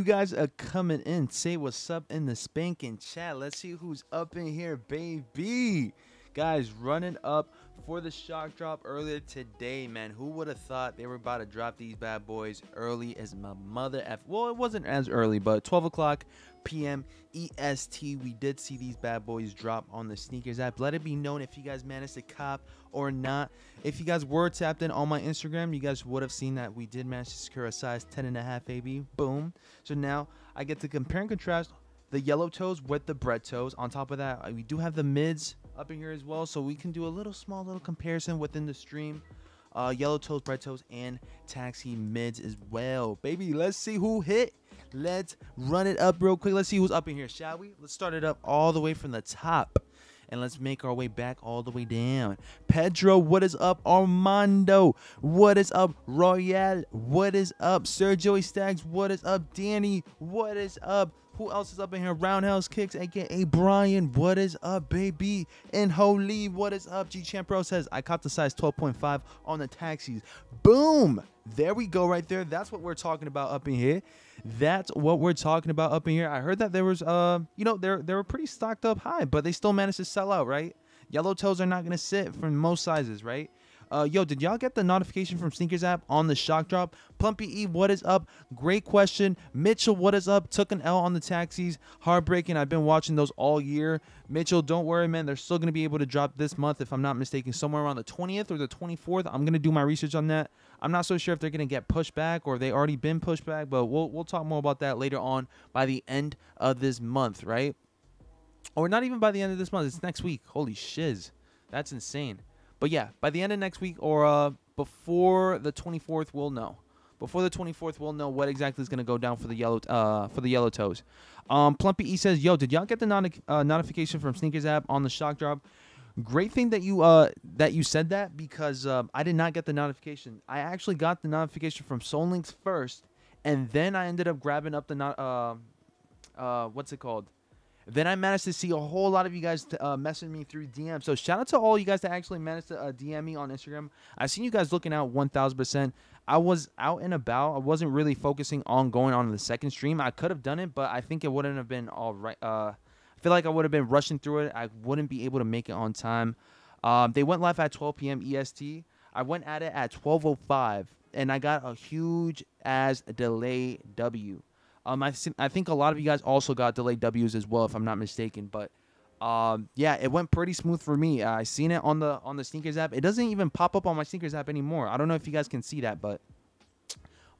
you guys are coming in. Say what's up in the spanking chat. Let's see who's up in here, baby. Guys, running up for the shock drop earlier today, man. Who would have thought they were about to drop these bad boys early as my mother F? Well, it wasn't as early, but 12 o'clock p.m. EST. We did see these bad boys drop on the sneakers app. Let it be known if you guys managed to cop or not. If you guys were tapped in on my Instagram, you guys would have seen that we did manage to secure a size 10 and a half AB. Boom. So now I get to compare and contrast the yellow toes with the bread toes. On top of that, we do have the mids up in here as well, so we can do a little small little comparison within the stream. Uh, yellow toes, bread toes, and taxi mids as well. Baby, let's see who hit. Let's run it up real quick. Let's see who's up in here, shall we? Let's start it up all the way from the top. And let's make our way back all the way down. Pedro, what is up? Armando, what is up? Royale, what is up? Sergio Staggs, what is up? Danny, what is up? Who else is up in here? Roundhouse Kicks, aka Brian. What is up, baby? And Holy, what is up? G Champ Pro says, I caught the size 12.5 on the taxis. Boom! There we go, right there. That's what we're talking about up in here. That's what we're talking about up in here. I heard that there was, uh, you know, they're they were pretty stocked up high, but they still managed to sell out, right? Yellow toes are not gonna sit for most sizes, right? Uh, yo, did y'all get the notification from Sneakers app on the shock drop? Plumpy E, what is up? Great question. Mitchell, what is up? Took an L on the taxis. Heartbreaking. I've been watching those all year. Mitchell, don't worry, man. They're still going to be able to drop this month, if I'm not mistaken, somewhere around the 20th or the 24th. I'm going to do my research on that. I'm not so sure if they're going to get pushed back or they already been pushed back, but we'll, we'll talk more about that later on by the end of this month, right? Or not even by the end of this month. It's next week. Holy shiz. That's insane. But yeah, by the end of next week or uh, before the 24th, we'll know. Before the 24th, we'll know what exactly is going to go down for the yellow uh, for the yellow toes. Um, Plumpy E says, "Yo, did y'all get the non- uh, notification from Sneakers app on the shock drop? Great thing that you uh that you said that because uh, I did not get the notification. I actually got the notification from SoleLinks first, and then I ended up grabbing up the not uh, uh what's it called? Then I managed to see a whole lot of you guys uh, messaging me through DM. So shout out to all you guys that actually managed to uh, DM me on Instagram. I seen you guys looking out 1000%. I was out and about. I wasn't really focusing on going on the second stream. I could have done it, but I think it wouldn't have been all right. Uh, I feel like I would have been rushing through it. I wouldn't be able to make it on time. Um, they went live at 12 p.m. EST. I went at it at 12:05, and I got a huge as delay W. Um, I, th- I think a lot of you guys also got delayed W's as well, if I'm not mistaken. But um, yeah, it went pretty smooth for me. I seen it on the on the sneakers app. It doesn't even pop up on my sneakers app anymore. I don't know if you guys can see that, but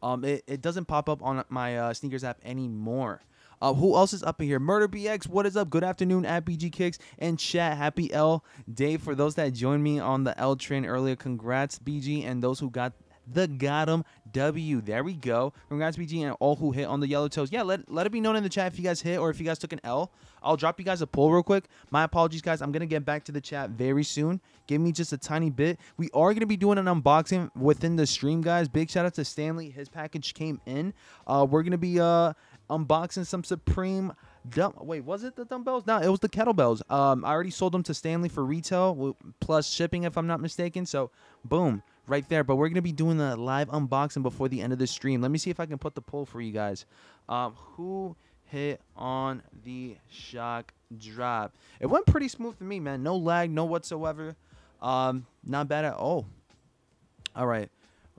um, it, it doesn't pop up on my uh, sneakers app anymore. Uh, who else is up in here? Murder BX, what is up? Good afternoon at BG Kicks and chat. Happy L day for those that joined me on the L train earlier. Congrats, BG, and those who got the Gotham W. There we go. Congrats, BG, and all who hit on the yellow toes. Yeah, let, let it be known in the chat if you guys hit or if you guys took an L. I'll drop you guys a poll real quick. My apologies, guys. I'm going to get back to the chat very soon. Give me just a tiny bit. We are going to be doing an unboxing within the stream, guys. Big shout out to Stanley. His package came in. Uh, we're going to be uh, unboxing some Supreme Dumb- Wait, was it the dumbbells? No, it was the kettlebells. Um, I already sold them to Stanley for retail plus shipping, if I'm not mistaken. So, boom, right there. But we're gonna be doing the live unboxing before the end of the stream. Let me see if I can put the poll for you guys. Um, who hit on the shock drop? It went pretty smooth for me, man. No lag, no whatsoever. Um, not bad at all. All right.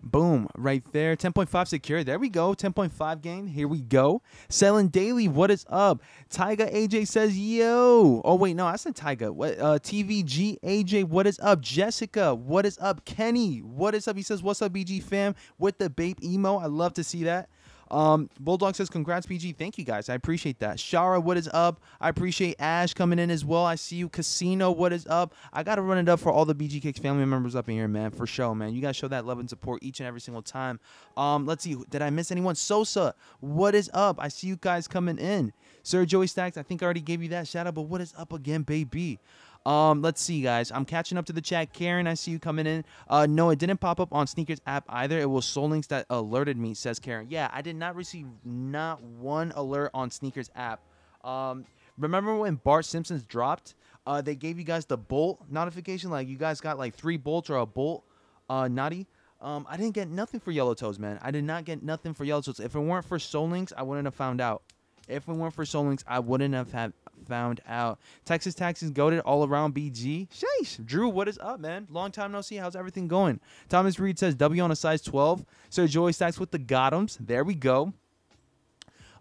Boom, right there. 10.5 secure. There we go. 10.5 gain. Here we go. Selling daily. What is up? Tyga AJ says, yo. Oh, wait, no, I said Tyga. What uh TVG AJ, what is up? Jessica, what is up? Kenny, what is up? He says, What's up, BG fam? With the babe emo. I love to see that. Um, Bulldog says, congrats, BG. Thank you, guys. I appreciate that. Shara, what is up? I appreciate Ash coming in as well. I see you. Casino, what is up? I got to run it up for all the BG Kicks family members up in here, man, for sure, man. You guys show that love and support each and every single time. Um, Let's see. Did I miss anyone? Sosa, what is up? I see you guys coming in. Sir Joey Stacks, I think I already gave you that shout out, but what is up again, baby? Um, let's see, guys. I'm catching up to the chat. Karen, I see you coming in. Uh, no, it didn't pop up on Sneakers app either. It was SoleLinks that alerted me, says Karen. Yeah, I did not receive not one alert on Sneakers app. Um, remember when Bart Simpson's dropped? Uh, they gave you guys the bolt notification. Like you guys got like three bolts or a bolt, uh, naughty. Um, I didn't get nothing for Yellow Toes, man. I did not get nothing for Yellow Toes. If it weren't for SoleLinks, I wouldn't have found out. If it weren't for SoleLinks, I wouldn't have had found out. Texas Taxis goaded all around BG. Sheesh. Drew, what is up, man? Long time no see. How's everything going? Thomas Reed says W on a size 12. Sir Joey Stacks with the Gothams. There we go.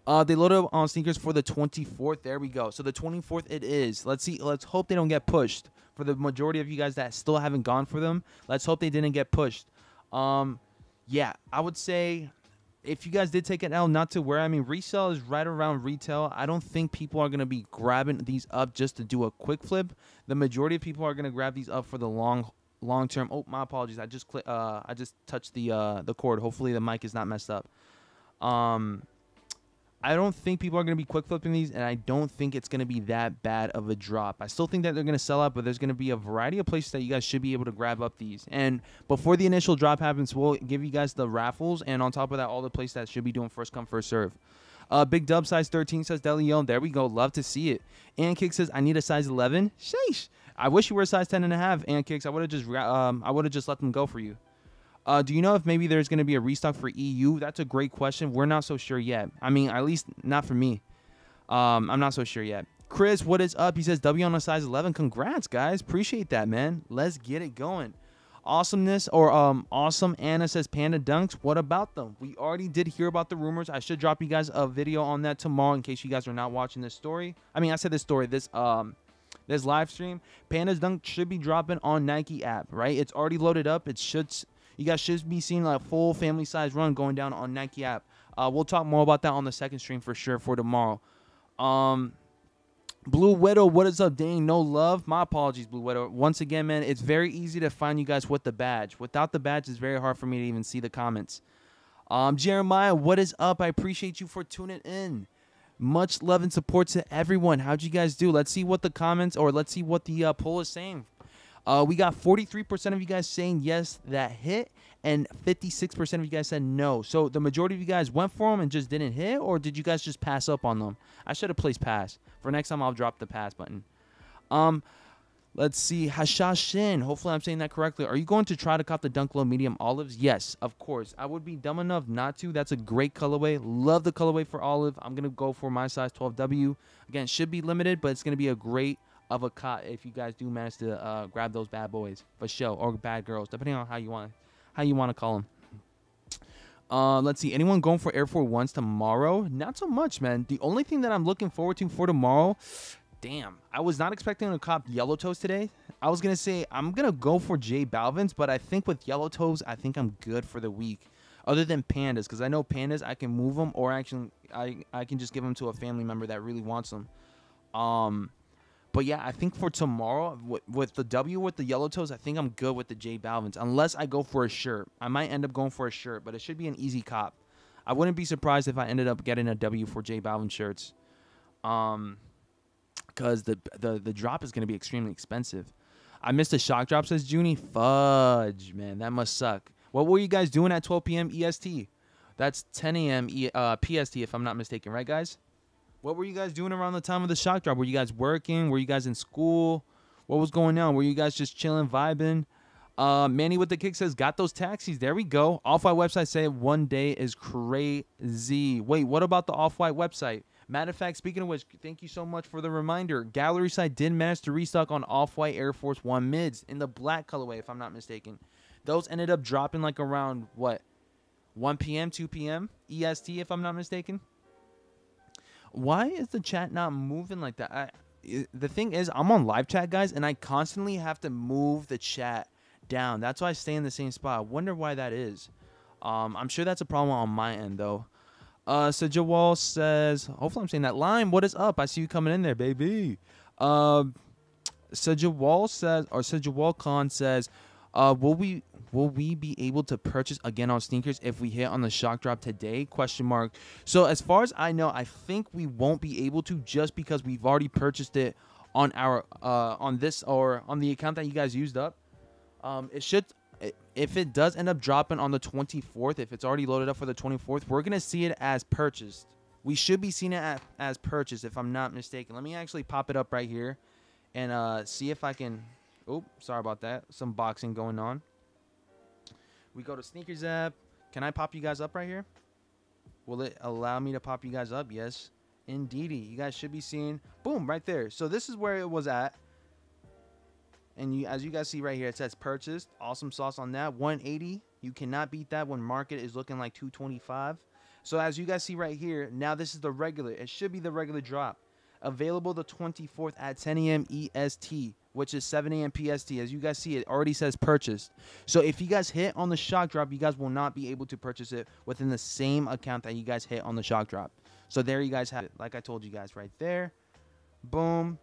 Uh, they loaded up on sneakers for the 24th. There we go. So the 24th it is. Let's see. Let's hope they don't get pushed. For the majority of you guys that still haven't gone for them, let's hope they didn't get pushed. Um, yeah, I would say if you guys did take an L, not to wear. I mean, resale is right around retail. I don't think people are gonna be grabbing these up just to do a quick flip. The majority of people are gonna grab these up for the long, long term. Oh, my apologies. I just click. Uh, I just touched the uh the cord. Hopefully the mic is not messed up. Um, I don't think people are going to be quick flipping these, and I don't think it's going to be that bad of a drop. I still think that they're going to sell out, but there's going to be a variety of places that you guys should be able to grab up these. And before the initial drop happens, we'll give you guys the raffles, and on top of that, all the places that should be doing first come, first serve. Uh, Big Dub size 13 says Deleon. There we go. Love to see it. And Kick says I need a size 11. Sheesh. I wish you were a size 10 and a half. And Kicks, I would have just um, I would have just let them go for you. Uh, do you know if maybe there's going to be a restock for EU? That's a great question. We're not so sure yet. I mean, at least not for me. Um, I'm not so sure yet. Chris, what is up? He says W on a size 11. Congrats, guys. Appreciate that, man. Let's get it going. Awesomeness or um awesome Anna says Panda Dunks. What about them? We already did hear about the rumors. I should drop you guys a video on that tomorrow in case you guys are not watching this story. I mean, I said this story. This um this live stream. Panda's Dunk should be dropping on Nike app, right? It's already loaded up. It should you guys should be seeing like a full family size run going down on Nike app. Uh, we'll talk more about that on the second stream for sure for tomorrow. Um, Blue Widow, what is up? Dang, no love. My apologies, Blue Widow. Once again, man, it's very easy to find you guys with the badge. Without the badge, it's very hard for me to even see the comments. Um, Jeremiah, what is up? I appreciate you for tuning in. Much love and support to everyone. How'd you guys do? Let's see what the comments or let's see what the uh, poll is saying uh, we got 43% of you guys saying yes, that hit, and 56% of you guys said no. So the majority of you guys went for them and just didn't hit, or did you guys just pass up on them? I should have placed pass. For next time, I'll drop the pass button. Um, let's see. Hashashin. Hopefully, I'm saying that correctly. Are you going to try to cop the Dunk Low medium olives? Yes, of course. I would be dumb enough not to. That's a great colorway. Love the colorway for olive. I'm gonna go for my size 12W. Again, should be limited, but it's gonna be a great of a cut if you guys do manage to uh, grab those bad boys for show or bad girls, depending on how you want how you want to call them. Uh, let's see. Anyone going for Air Force Ones tomorrow? Not so much, man. The only thing that I'm looking forward to for tomorrow, damn, I was not expecting to cop Yellow Toes today. I was gonna say I'm gonna go for J Balvin's, but I think with Yellow Toes, I think I'm good for the week. Other than pandas, because I know pandas, I can move them, or actually, I I can just give them to a family member that really wants them. Um, but yeah, I think for tomorrow with, with, the W with the yellow toes, I think I'm good with the J Balvin's. Unless I go for a shirt, I might end up going for a shirt, but it should be an easy cop. I wouldn't be surprised if I ended up getting a W for J Balvin shirts, um, because the the the drop is gonna be extremely expensive. I missed a shock drop, says Junie. Fudge, man, that must suck. What were you guys doing at 12 p.m. EST? That's 10 a.m. E- uh, PST, if I'm not mistaken, right, guys? What were you guys doing around the time of the shock drop? Were you guys working? Were you guys in school? What was going on? Were you guys just chilling, vibing? Uh, Manny with the kick says, got those taxis. There we go. Off White website say one day is crazy. Wait, what about the Off White website? Matter of fact, speaking of which, thank you so much for the reminder. Gallery site did manage to restock on Off White Air Force One mids in the black colorway, if I'm not mistaken. Those ended up dropping like around what, 1 p.m., 2 p.m. EST, if I'm not mistaken. Why is the chat not moving like that? I, the thing is, I'm on live chat, guys, and I constantly have to move the chat down. That's why I stay in the same spot. I wonder why that is. Um, I'm sure that's a problem on my end, though. Uh, so Jawal says, hopefully I'm saying that. Lime, what is up? I see you coming in there, baby. Uh, so Jawal says, or so Jawal Khan says, uh, will we will we be able to purchase again on sneakers if we hit on the shock drop today? Question mark. So as far as i know i think we won't be able to just because we've already purchased it on our uh on this or on the account that you guys used up. Um it should if it does end up dropping on the 24th if it's already loaded up for the 24th we're gonna see it as purchased. We should be seeing it as, as purchased if i'm not mistaken. Let me actually pop it up right here and uh see if i can oh sorry about that some boxing going on We go to sneakers app. Can I pop you guys up right here? Will it allow me to pop you guys up? Yes, indeedy. You guys should be seeing, boom, right there. So this is where it was at. And you, as you guys see right here, it says purchased. Awesome sauce on that. 180. You cannot beat that when market is looking like 225. So as you guys see right here, now this is the regular. It should be the regular drop. Available the 24th at 10 a.m. EST, which is 7 a.m. PST. As you guys see, it already says purchased. So if you guys hit on the shock drop, you guys will not be able to purchase it within the same account that you guys hit on the shock drop. So there you guys have it. Like I told you guys right there. Boom.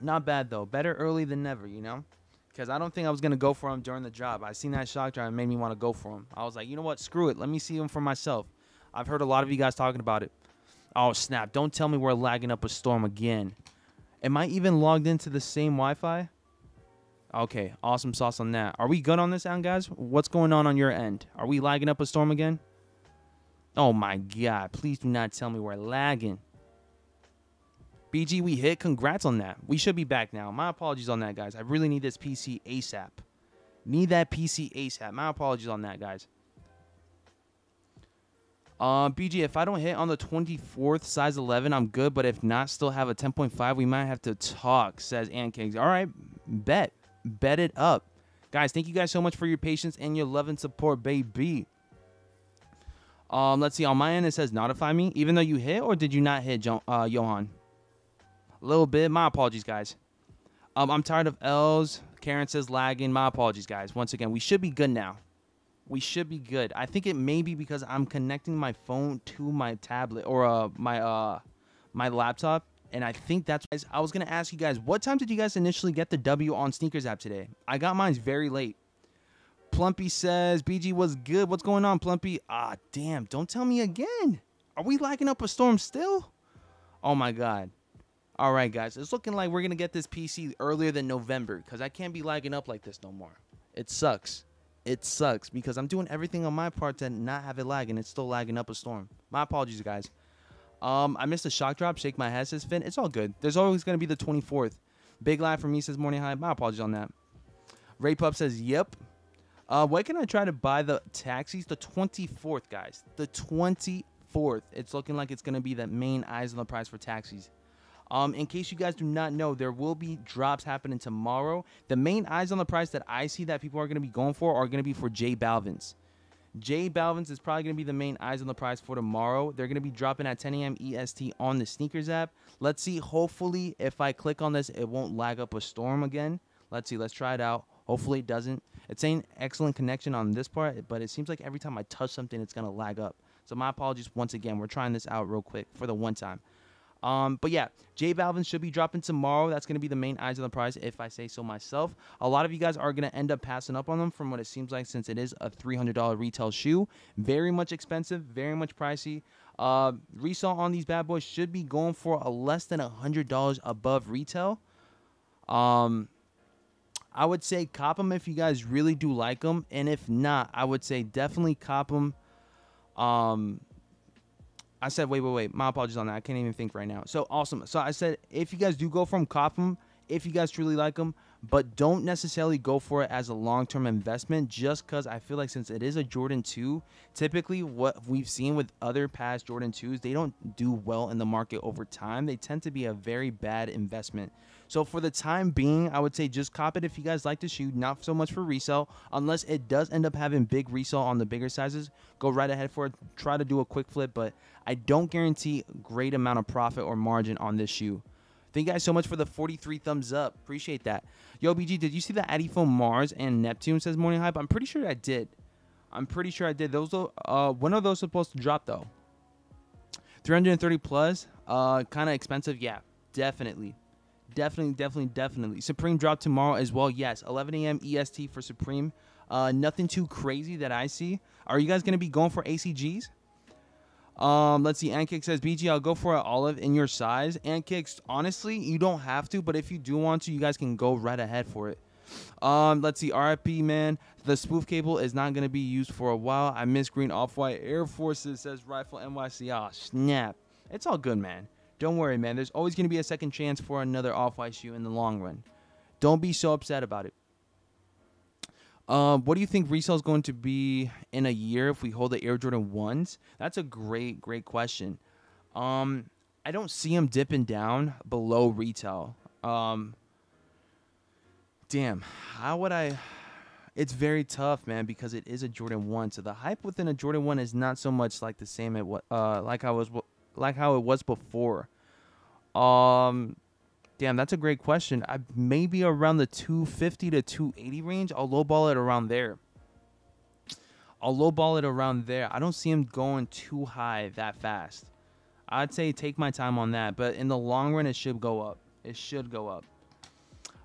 Not bad though. Better early than never, you know? Because I don't think I was going to go for him during the job. I seen that shock drop and made me want to go for him. I was like, you know what? Screw it. Let me see him for myself. I've heard a lot of you guys talking about it. Oh, snap. Don't tell me we're lagging up a storm again. Am I even logged into the same Wi-Fi? Okay, awesome sauce on that. Are we good on this end, guys? What's going on on your end? Are we lagging up a storm again? Oh my god, please do not tell me we're lagging. BG, we hit. Congrats on that. We should be back now. My apologies on that, guys. I really need this PC ASAP. Need that PC ASAP. My apologies on that, guys. Uh, BG, if I don't hit on the 24th, size 11, I'm good. But if not, still have a 10.5, we might have to talk, says Ankings. All right, bet. Bet it up. Guys, thank you guys so much for your patience and your love and support, baby. Um, let's see. On my end, it says notify me. Even though you hit, or did you not hit, jo uh, Johan? A little bit. My apologies, guys. Um, I'm tired of L's. Karen says lagging. My apologies, guys. Once again, we should be good now we should be good. I think it may be because I'm connecting my phone to my tablet or uh, my uh, my laptop, and I think that's. Why I was gonna ask you guys, what time did you guys initially get the W on sneakers app today? I got mine very late. Plumpy says, "BG was good. What's going on, Plumpy? Ah, damn! Don't tell me again. Are we lagging up a storm still? Oh my god." All right, guys. It's looking like we're gonna get this PC earlier than November because I can't be lagging up like this no more. It sucks it sucks because I'm doing everything on my part to not have it lag and it's still lagging up a storm. My apologies, guys. Um, I missed a shock drop. Shake my head says Finn. It's all good. There's always gonna be the 24th. Big line for me says morning high. My apologies on that. Ray Pup says yep. Uh, when can I try to buy the taxis? The 24th, guys. The 24th. It's looking like it's gonna be the main eyes on the price for taxis. Um, in case you guys do not know, there will be drops happening tomorrow. The main eyes on the price that I see that people are going to be going for are going to be for J Balvin's. J Balvin's is probably going to be the main eyes on the price for tomorrow. They're going to be dropping at 10 a.m. EST on the sneakers app. Let's see. Hopefully, if I click on this, it won't lag up a storm again. Let's see. Let's try it out. Hopefully, it doesn't. It's saying excellent connection on this part, but it seems like every time I touch something, it's going to lag up. So my apologies once again. We're trying this out real quick for the one time. Um, but yeah, J Balvin should be dropping tomorrow. That's going to be the main eyes on the prize, if I say so myself. A lot of you guys are going to end up passing up on them from what it seems like, since it is a $300 retail shoe. Very much expensive, very much pricey. Uh, resale on these bad boys should be going for a less than $100 above retail. Um, I would say cop them if you guys really do like them, and if not, I would say definitely cop them. Um, I said, wait, wait, wait. My apologies on that. I can't even think right now. So awesome. So I said, if you guys do go from cop them, if you guys truly like them, but don't necessarily go for it as a long-term investment just because I feel like since it is a Jordan 2, typically what we've seen with other past Jordan 2s, they don't do well in the market over time. They tend to be a very bad investment. So for the time being, I would say just cop it if you guys like the shoe, not so much for resale. Unless it does end up having big resale on the bigger sizes, go right ahead for it. Try to do a quick flip, but I don't guarantee great amount of profit or margin on this shoe. Thank you guys so much for the 43 thumbs up. Appreciate that. Yo, BG, did you see the Adifo Mars and Neptune says morning hype? I'm pretty sure I did. I'm pretty sure I did. Those, uh, when are those supposed to drop though? 330 plus, uh, kind of expensive. Yeah, definitely. Definitely, definitely, definitely. Supreme drop tomorrow as well. Yes, 11 a.m. EST for Supreme. Uh, nothing too crazy that I see. Are you guys to be going for ACGs? Um, let's see. Ankick says, BG, I'll go for an olive in your size. Ankicks, honestly, you don't have to, but if you do want to, you guys can go right ahead for it. Um, let's see. RIP, man. The spoof cable is not going to be used for a while. I miss green off white Air Forces, says Rifle NYC. Ah, snap. It's all good, man. Don't worry, man. There's always going to be a second chance for another off-white shoe in the long run. Don't be so upset about it. Um, what do you think resale is going to be in a year if we hold the Air Jordan ones? That's a great, great question. Um, I don't see them dipping down below retail. Um, damn, how would I? It's very tough, man, because it is a Jordan one. So the hype within a Jordan one is not so much like the same at what, uh, like I was, like how it was before. Um, damn, that's a great question. I maybe around the 250 to 280 range. I'll lowball it around there. I'll lowball it around there. I don't see him going too high that fast. I'd say take my time on that, but in the long run, it should go up. It should go up.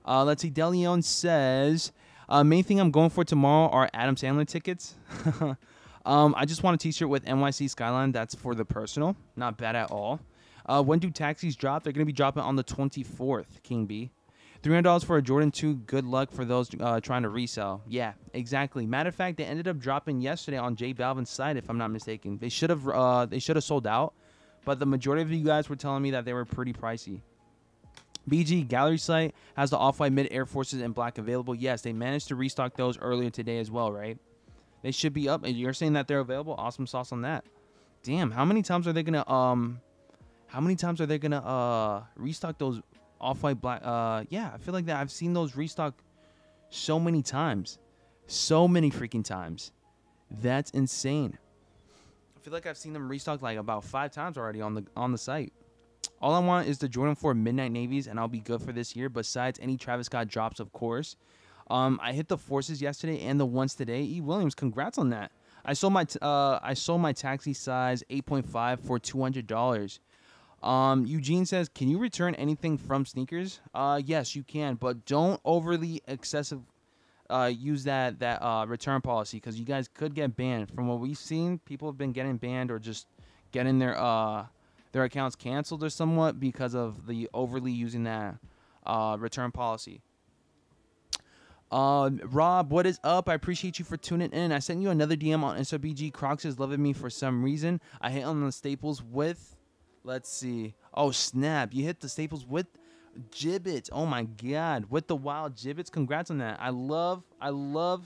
Uh, let's see. Deleon says, uh, main thing I'm going for tomorrow are Adam Sandler tickets. um, I just want a T-shirt with NYC Skyline. That's for the personal. Not bad at all. Uh, when do taxis drop? They're going to be dropping on the 24th, King B. $300 for a Jordan 2. Good luck for those uh, trying to resell. Yeah, exactly. Matter of fact, they ended up dropping yesterday on J Balvin's site, if I'm not mistaken. They should have uh, they should have sold out, but the majority of you guys were telling me that they were pretty pricey. BG Gallery site has the Off White Mid Air Forces in black available. Yes, they managed to restock those earlier today as well, right? They should be up. And You're saying that they're available. Awesome sauce on that. Damn, how many times are they gonna um how many times are they gonna uh restock those off-white black? Uh, yeah, I feel like that. I've seen those restock so many times, so many freaking times. That's insane. I feel like I've seen them restock like about five times already on the on the site. All I want is the Jordan 4 Midnight Navies, and I'll be good for this year. Besides any Travis Scott drops, of course. Um, I hit the forces yesterday and the ones today. E. Williams, congrats on that. I sold my t- uh, I sold my taxi size 8.5 for two hundred dollars. Um, Eugene says, "Can you return anything from sneakers?" Uh, yes, you can, but don't overly excessive uh, use that that uh, return policy because you guys could get banned. From what we've seen, people have been getting banned or just getting their uh, their accounts canceled or somewhat because of the overly using that uh, return policy. Uh, Rob, what is up? I appreciate you for tuning in. I sent you another DM on SRBG. Crocs is loving me for some reason. I hit on the staples with Let's see. Oh, snap. You hit the staples with Jibbitz. Oh my god. With the wild Jibbitz. Congrats on that. I love I love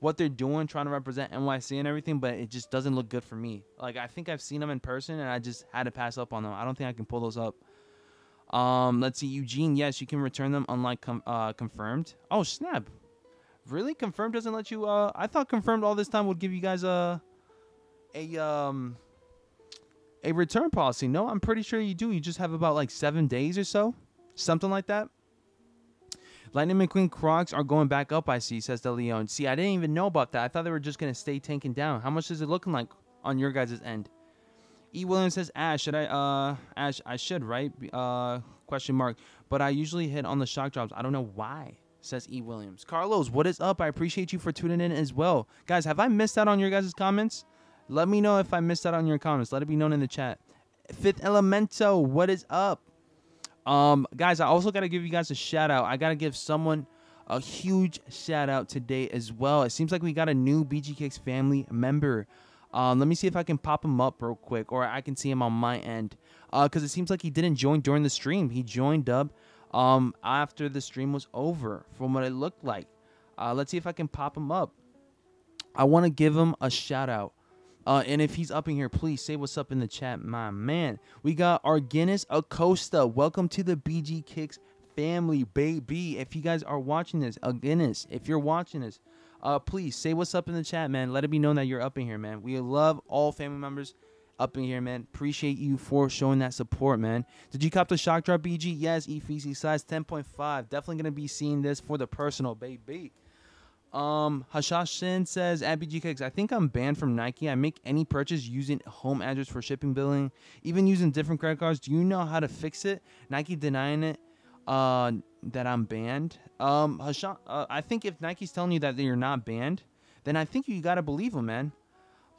what they're doing trying to represent NYC and everything, but it just doesn't look good for me. Like I think I've seen them in person and I just had to pass up on them. I don't think I can pull those up. Um, let's see, Eugene. Yes, you can return them unlike com- uh, confirmed. Oh snap! Really, confirmed doesn't let you. Uh, I thought confirmed all this time would give you guys a a um a return policy. No, I'm pretty sure you do. You just have about like seven days or so, something like that. Lightning McQueen Crocs are going back up, I see, says Deleon. See, I didn't even know about that. I thought they were just going to stay tanking down. How much is it looking like on your guys' end? E. Williams says, Ash, should I, uh, Ash, I should, right? Uh, question mark. But I usually hit on the shock drops. I don't know why, says E. Williams. Carlos, what is up? I appreciate you for tuning in as well. Guys, have I missed out on your guys' comments? Let me know if I missed out on your comments. Let it be known in the chat. Fifth Elemento, what is up? Um, guys, I also gotta give you guys a shout out. I gotta give someone a huge shout out today as well. It seems like we got a new BG Kicks family member. Um, let me see if I can pop him up real quick, or I can see him on my end. Uh, cause it seems like he didn't join during the stream. He joined Dub, um, after the stream was over, from what it looked like. Uh, let's see if I can pop him up. I want to give him a shout out. Uh, and if he's up in here, please say what's up in the chat, my man. We got our Guinness Acosta. Welcome to the BG Kicks family, baby. If you guys are watching this, a Guinness, if you're watching this, uh, please say what's up in the chat, man. Let it be known that you're up in here, man. We love all family members up in here, man. Appreciate you for showing that support, man. Did you cop the shock drop BG? Yes, EFC size 10.5. Definitely gonna be seeing this for the personal, baby. Um, Hashashin says at BG Kicks, I think I'm banned from Nike. I make any purchase using home address for shipping billing, even using different credit cards. Do you know how to fix it? Nike denying it, uh, that I'm banned. Um, Hashan, uh, I think if Nike's telling you that you're not banned, then I think you gotta believe them, man.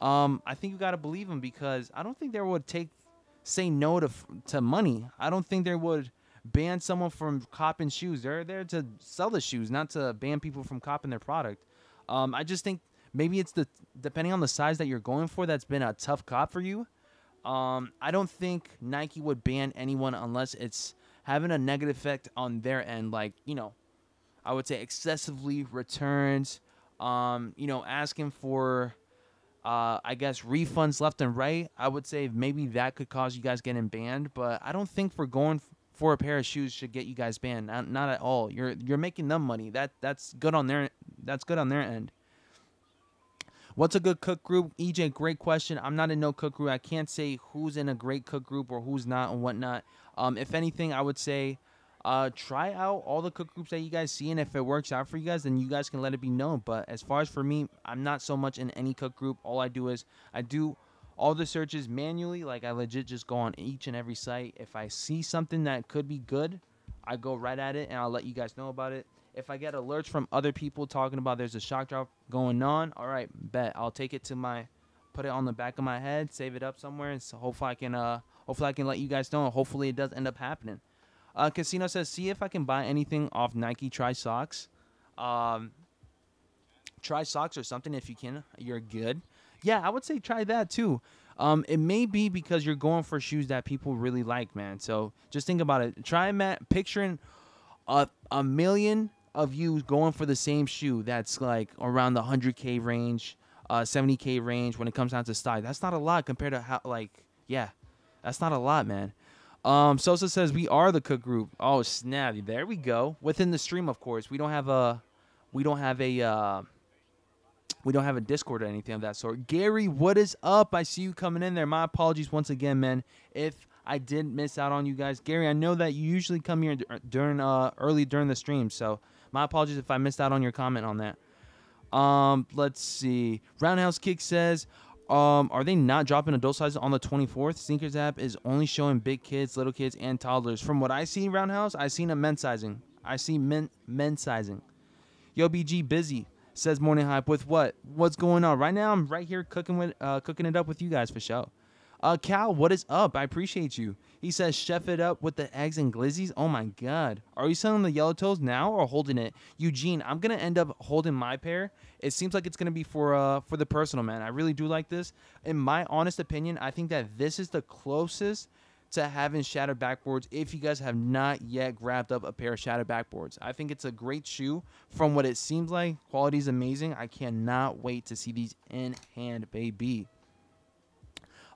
Um, I think you gotta believe them because I don't think they would take say no to to money. I don't think they would ban someone from copping shoes. They're there to sell the shoes, not to ban people from copping their product. Um, I just think maybe it's the depending on the size that you're going for that's been a tough cop for you. Um, I don't think Nike would ban anyone unless it's having a negative effect on their end, like you know, I would say excessively returns, um, you know, asking for, uh, I guess refunds left and right. I would say maybe that could cause you guys getting banned, but I don't think for going for a pair of shoes should get you guys banned. Not, not at all. You're you're making them money. That that's good on their that's good on their end. What's a good cook group? EJ, great question. I'm not in no cook group. I can't say who's in a great cook group or who's not and whatnot. Um, if anything, I would say uh, try out all the cook groups that you guys see, and if it works out for you guys, then you guys can let it be known. But as far as for me, I'm not so much in any cook group. All I do is I do all the searches manually. Like I legit just go on each and every site. If I see something that could be good, I go right at it, and I'll let you guys know about it. If I get alerts from other people talking about there's a shock drop going on, all right, bet I'll take it to my, put it on the back of my head, save it up somewhere, and so hopefully I can, uh, hopefully I can let you guys know. hopefully it does end up happening. Uh, Casino says, see if I can buy anything off Nike Try Socks. Um, try socks or something if you can. You're good. Yeah, I would say try that too. Um, it may be because you're going for shoes that people really like, man. So just think about it. Try, Matt, picturing a, a million of you going for the same shoe that's like around the 100k range, uh, 70k range when it comes down to style. That's not a lot compared to how like yeah, that's not a lot, man. Um, Sosa says we are the cook group. Oh snap! There we go. Within the stream, of course. We don't have a, we don't have a, uh, we don't have a Discord or anything of that sort. Gary, what is up? I see you coming in there. My apologies once again, man. If I did miss out on you guys, Gary, I know that you usually come here during uh early during the stream, so my apologies if I missed out on your comment on that. Um, let's see. Roundhouse Kick says, um, are they not dropping adult sizes on the 24th? Sneakers app is only showing big kids, little kids, and toddlers. From what I see, Roundhouse, I seen a men's sizing. I see men men sizing. Yo, BG busy says morning hype with what? What's going on right now? I'm right here cooking with uh, cooking it up with you guys for show. Uh, Cal, what is up? I appreciate you. He says, chef it up with the eggs and glizzies. Oh my God. Are you selling the yellow toes now or holding it? Eugene, I'm going to end up holding my pair. It seems like it's going to be for uh for the personal, man. I really do like this. In my honest opinion, I think that this is the closest to having shattered backboards if you guys have not yet grabbed up a pair of shattered backboards. I think it's a great shoe from what it seems like. Quality is amazing. I cannot wait to see these in hand, baby.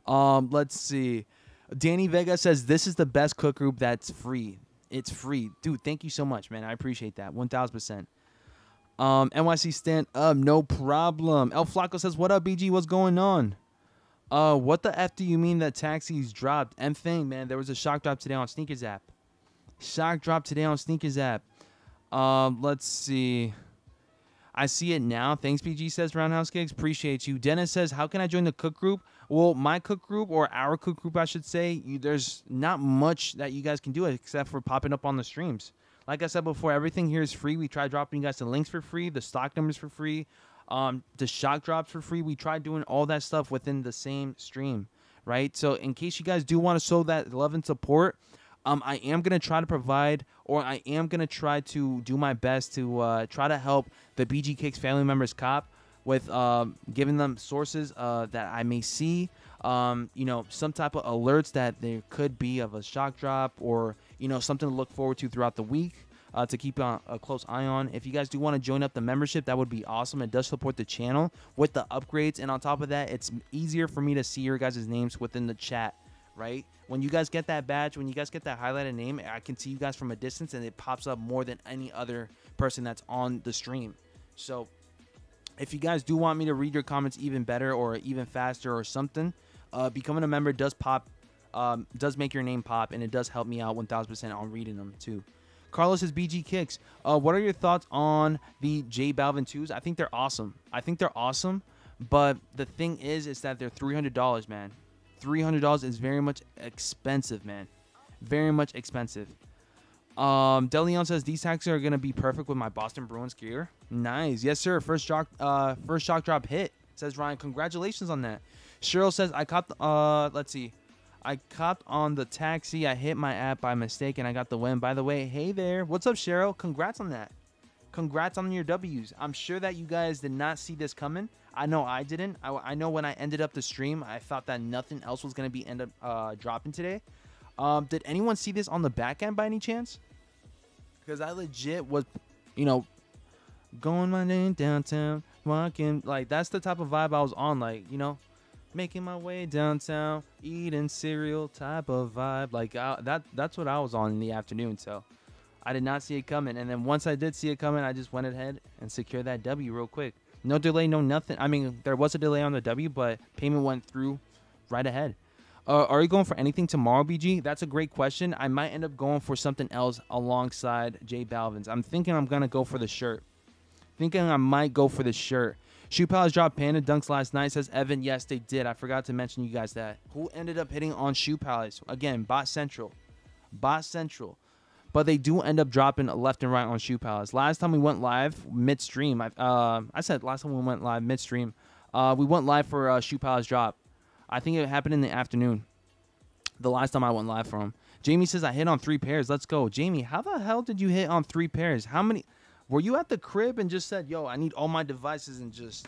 Um, let's see. Danny Vega says this is the best cook group that's free. It's free, dude. Thank you so much, man. I appreciate that. One thousand percent. Um, NYC stand up, no problem. El Flaco says, "What up, BG? What's going on?" Uh, what the f do you mean that taxis dropped? M thing, man. There was a shock drop today on Sneakers app. Shock drop today on Sneakers app. Um, let's see. I see it now. Thanks, BG says Roundhouse Gigs. Appreciate you. Dennis says, How can I join the cook group? Well, my cook group or our cook group, I should say, you, there's not much that you guys can do except for popping up on the streams. Like I said before, everything here is free. We try dropping you guys the links for free, the stock numbers for free, um, the shock drops for free. We try doing all that stuff within the same stream, right? So in case you guys do want to show that love and support, um, I am gonna try to provide, or I am gonna try to do my best to uh, try to help the BG Kicks family members cop with um, giving them sources uh, that I may see, um, you know, some type of alerts that there could be of a shock drop or, you know, something to look forward to throughout the week. Uh, to keep a, a close eye on. If you guys do want to join up the membership, that would be awesome. It does support the channel with the upgrades, and on top of that, it's easier for me to see your guys' names within the chat. Right when you guys get that badge, when you guys get that highlighted name, I can see you guys from a distance, and it pops up more than any other person that's on the stream. So if you guys do want me to read your comments even better or even faster or something, uh, becoming a member does pop, um, does make your name pop, and it does help me out 1000% on reading them too. Carlos says BG kicks. Uh, what are your thoughts on the J Balvin 2s? I think they're awesome. I think they're awesome, but the thing is, is that they're $300, man. $300 is very much expensive, man. Very much expensive. Um, Deleon says these taxis are gonna be perfect with my Boston Bruins gear. Nice, yes sir. First shock, uh, first shock drop hit. Says Ryan. Congratulations on that. Cheryl says I caught. The, uh, let's see. I copped on the taxi. I hit my app by mistake and I got the win. By the way, hey there. What's up, Cheryl? Congrats on that. Congrats on your W's. I'm sure that you guys did not see this coming. I know I didn't. I, I know when I ended up the stream, I thought that nothing else was going to be end up uh, dropping today. Um, did anyone see this on the back end by any chance? Because I legit was, you know, going my name downtown, walking. Like that's the type of vibe I was on. Like you know, making my way downtown, eating cereal type of vibe. Like I, that that's what I was on in the afternoon. So I did not see it coming. And then once I did see it coming, I just went ahead and secured that W real quick. No delay, no nothing. I mean, there was a delay on the W, but payment went through right ahead. Uh, are you going for anything tomorrow, BG? That's a great question. I might end up going for something else alongside J Balvin's. I'm thinking I'm gonna go for the shirt. Thinking I might go for the shirt. Shoe Palace dropped Panda Dunks last night, says Evan. Yes, they did. I forgot to mention you guys that. Who ended up hitting on Shoe Palace? Again, Bot Central. Bot Central. But they do end up dropping left and right on Shoe Palace. Last time we went live midstream, I, uh, I said last time we went live midstream, uh, we went live for uh, Shoe Palace drop. I think it happened in the afternoon. The last time I went live for him. Jamie says I hit on three pairs. Let's go. Jamie, how the hell did you hit on three pairs? How many were you at the crib and just said, "Yo, I need all my devices," and just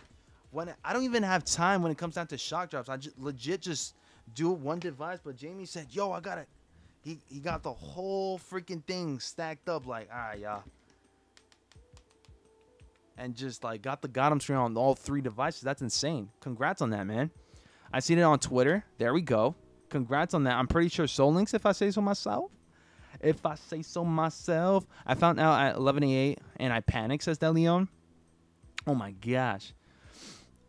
when I don't even have time when it comes down to shock drops. I just legit just do one device. But Jamie said, "Yo, I got it." He he got the whole freaking thing stacked up. Like, all right, y'all. And just like got the Gotham stream on all three devices. That's insane. Congrats on that, man. I seen it on Twitter. There we go. Congrats on that. I'm pretty sure SoleLinks, if I say so myself. If I say so myself. I found out at 11:08 and I panicked, says Leon. Oh my gosh.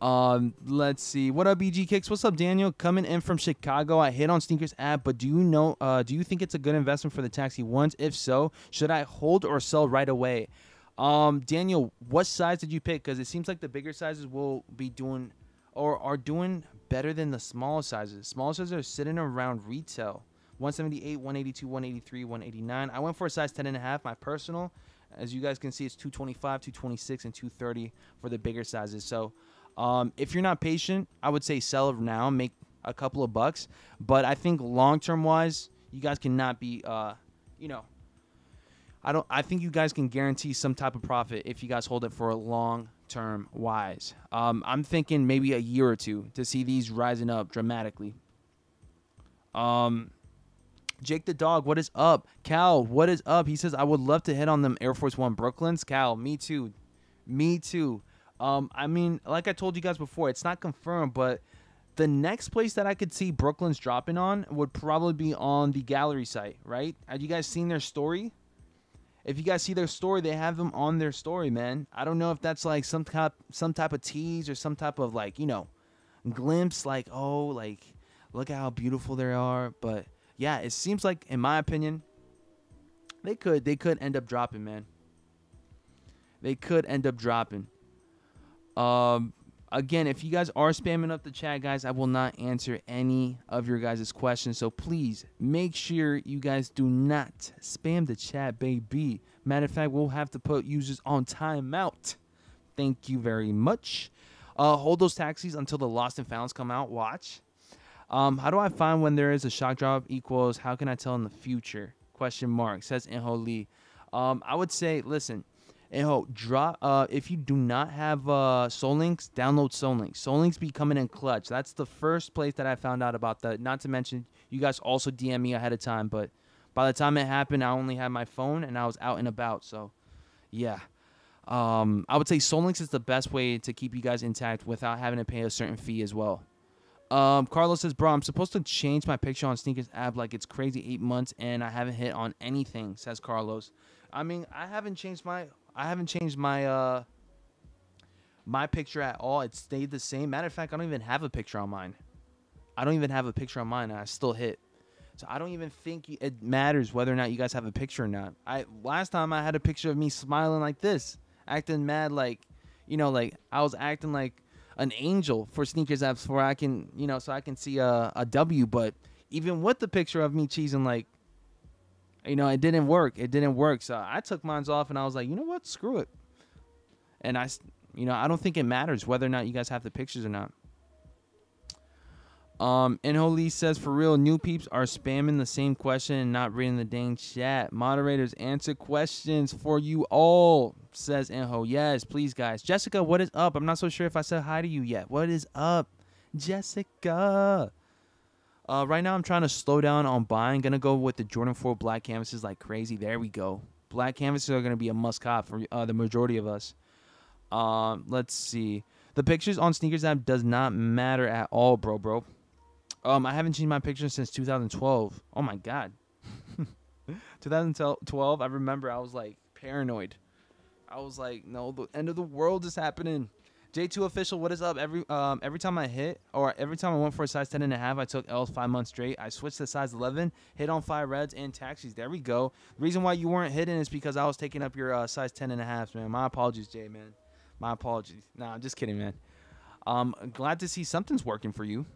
Um, let's see. What up, BG Kicks? What's up, Daniel? Coming in from Chicago. I hit on Sneakers app, but do you know? Uh, do you think it's a good investment for the taxi ones? If so, should I hold or sell right away? Um, Daniel, what size did you pick? Because it seems like the bigger sizes will be doing or are doing better than the small sizes. Small sizes are sitting around retail. 178, 182, 183, 189. I went for a size 10 and a half. My personal, as you guys can see, it's 225, 226, and 230 for the bigger sizes. So um, if you're not patient, I would say sell now, make a couple of bucks. But I think long term wise, you guys cannot be, uh, you know, I don't. I think you guys can guarantee some type of profit if you guys hold it for a long term wise. Um, I'm thinking maybe a year or two to see these rising up dramatically. Um, Jake the dog, what is up? Cal, what is up? He says I would love to hit on them Air Force One Brooklyns. Cal, me too, me too. Um, I mean, like I told you guys before, it's not confirmed, but the next place that I could see Brooklyn's dropping on would probably be on the gallery site, right? Have you guys seen their story? If you guys see their story, they have them on their story, man. I don't know if that's like some type some type of tease or some type of like, you know, glimpse like, oh, like look at how beautiful they are, but yeah, it seems like in my opinion, they could they could end up dropping, man. They could end up dropping. Um, again, if you guys are spamming up the chat, guys, I will not answer any of your guys' questions. So please make sure you guys do not spam the chat, baby. Matter of fact, we'll have to put users on timeout. Thank you very much. Uh, hold those taxis until the lost and founds come out. Watch. Um, how do I find when there is a shock drop equals? How can I tell in the future? Question mark says Inho Lee. Um, I would say, listen, oh, drop. Uh, if you do not have uh SoleLinks, download SoleLinks. Soul Links be coming in clutch. That's the first place that I found out about that. Not to mention, you guys also DM me ahead of time, but by the time it happened, I only had my phone and I was out and about. So, yeah. Um, I would say SoleLinks is the best way to keep you guys intact without having to pay a certain fee as well. Um, Carlos says, bro, I'm supposed to change my picture on Sneakers app like it's crazy eight months and I haven't hit on anything, says Carlos. I mean, I haven't changed my I haven't changed my uh my picture at all. It stayed the same. Matter of fact, I don't even have a picture on mine. I don't even have a picture on mine, and I still hit. So I don't even think it matters whether or not you guys have a picture or not. I last time I had a picture of me smiling like this, acting mad like, you know, like I was acting like an angel for sneakers apps where I can, you know, so I can see a, a W. But even with the picture of me cheesing like you know, it didn't work. It didn't work. So I took mines off and I was like, you know what? Screw it. And I, you know, I don't think it matters whether or not you guys have the pictures or not. Um, Inholy says for real, new peeps are spamming the same question and not reading the dang chat. Moderators answer questions for you all, says Inho. Yes, please, guys. Jessica, what is up? I'm not so sure if I said hi to you yet. What is up, Jessica? Uh, right now, I'm trying to slow down on buying. Gonna go with the Jordan 4 black canvases like crazy. There we go. Black canvases are gonna be a must cop for uh, the majority of us. Um, let's see. The pictures on Sneakers app does not matter at all, bro, bro. Um, I haven't changed my picture since 2012. Oh my god. 2012, I remember I was like paranoid. I was like, no, the end of the world is happening. J2 official, what is up? Every um every time I hit or every time I went for a size 10 and a half, I took L's five months straight. I switched to size 11, hit on five reds and taxis. There we go. Reason why you weren't hitting is because I was taking up your uh, size 10 and a half, man. My apologies, Jay, man. My apologies. Nah, I'm just kidding, man. Um, glad to see something's working for you.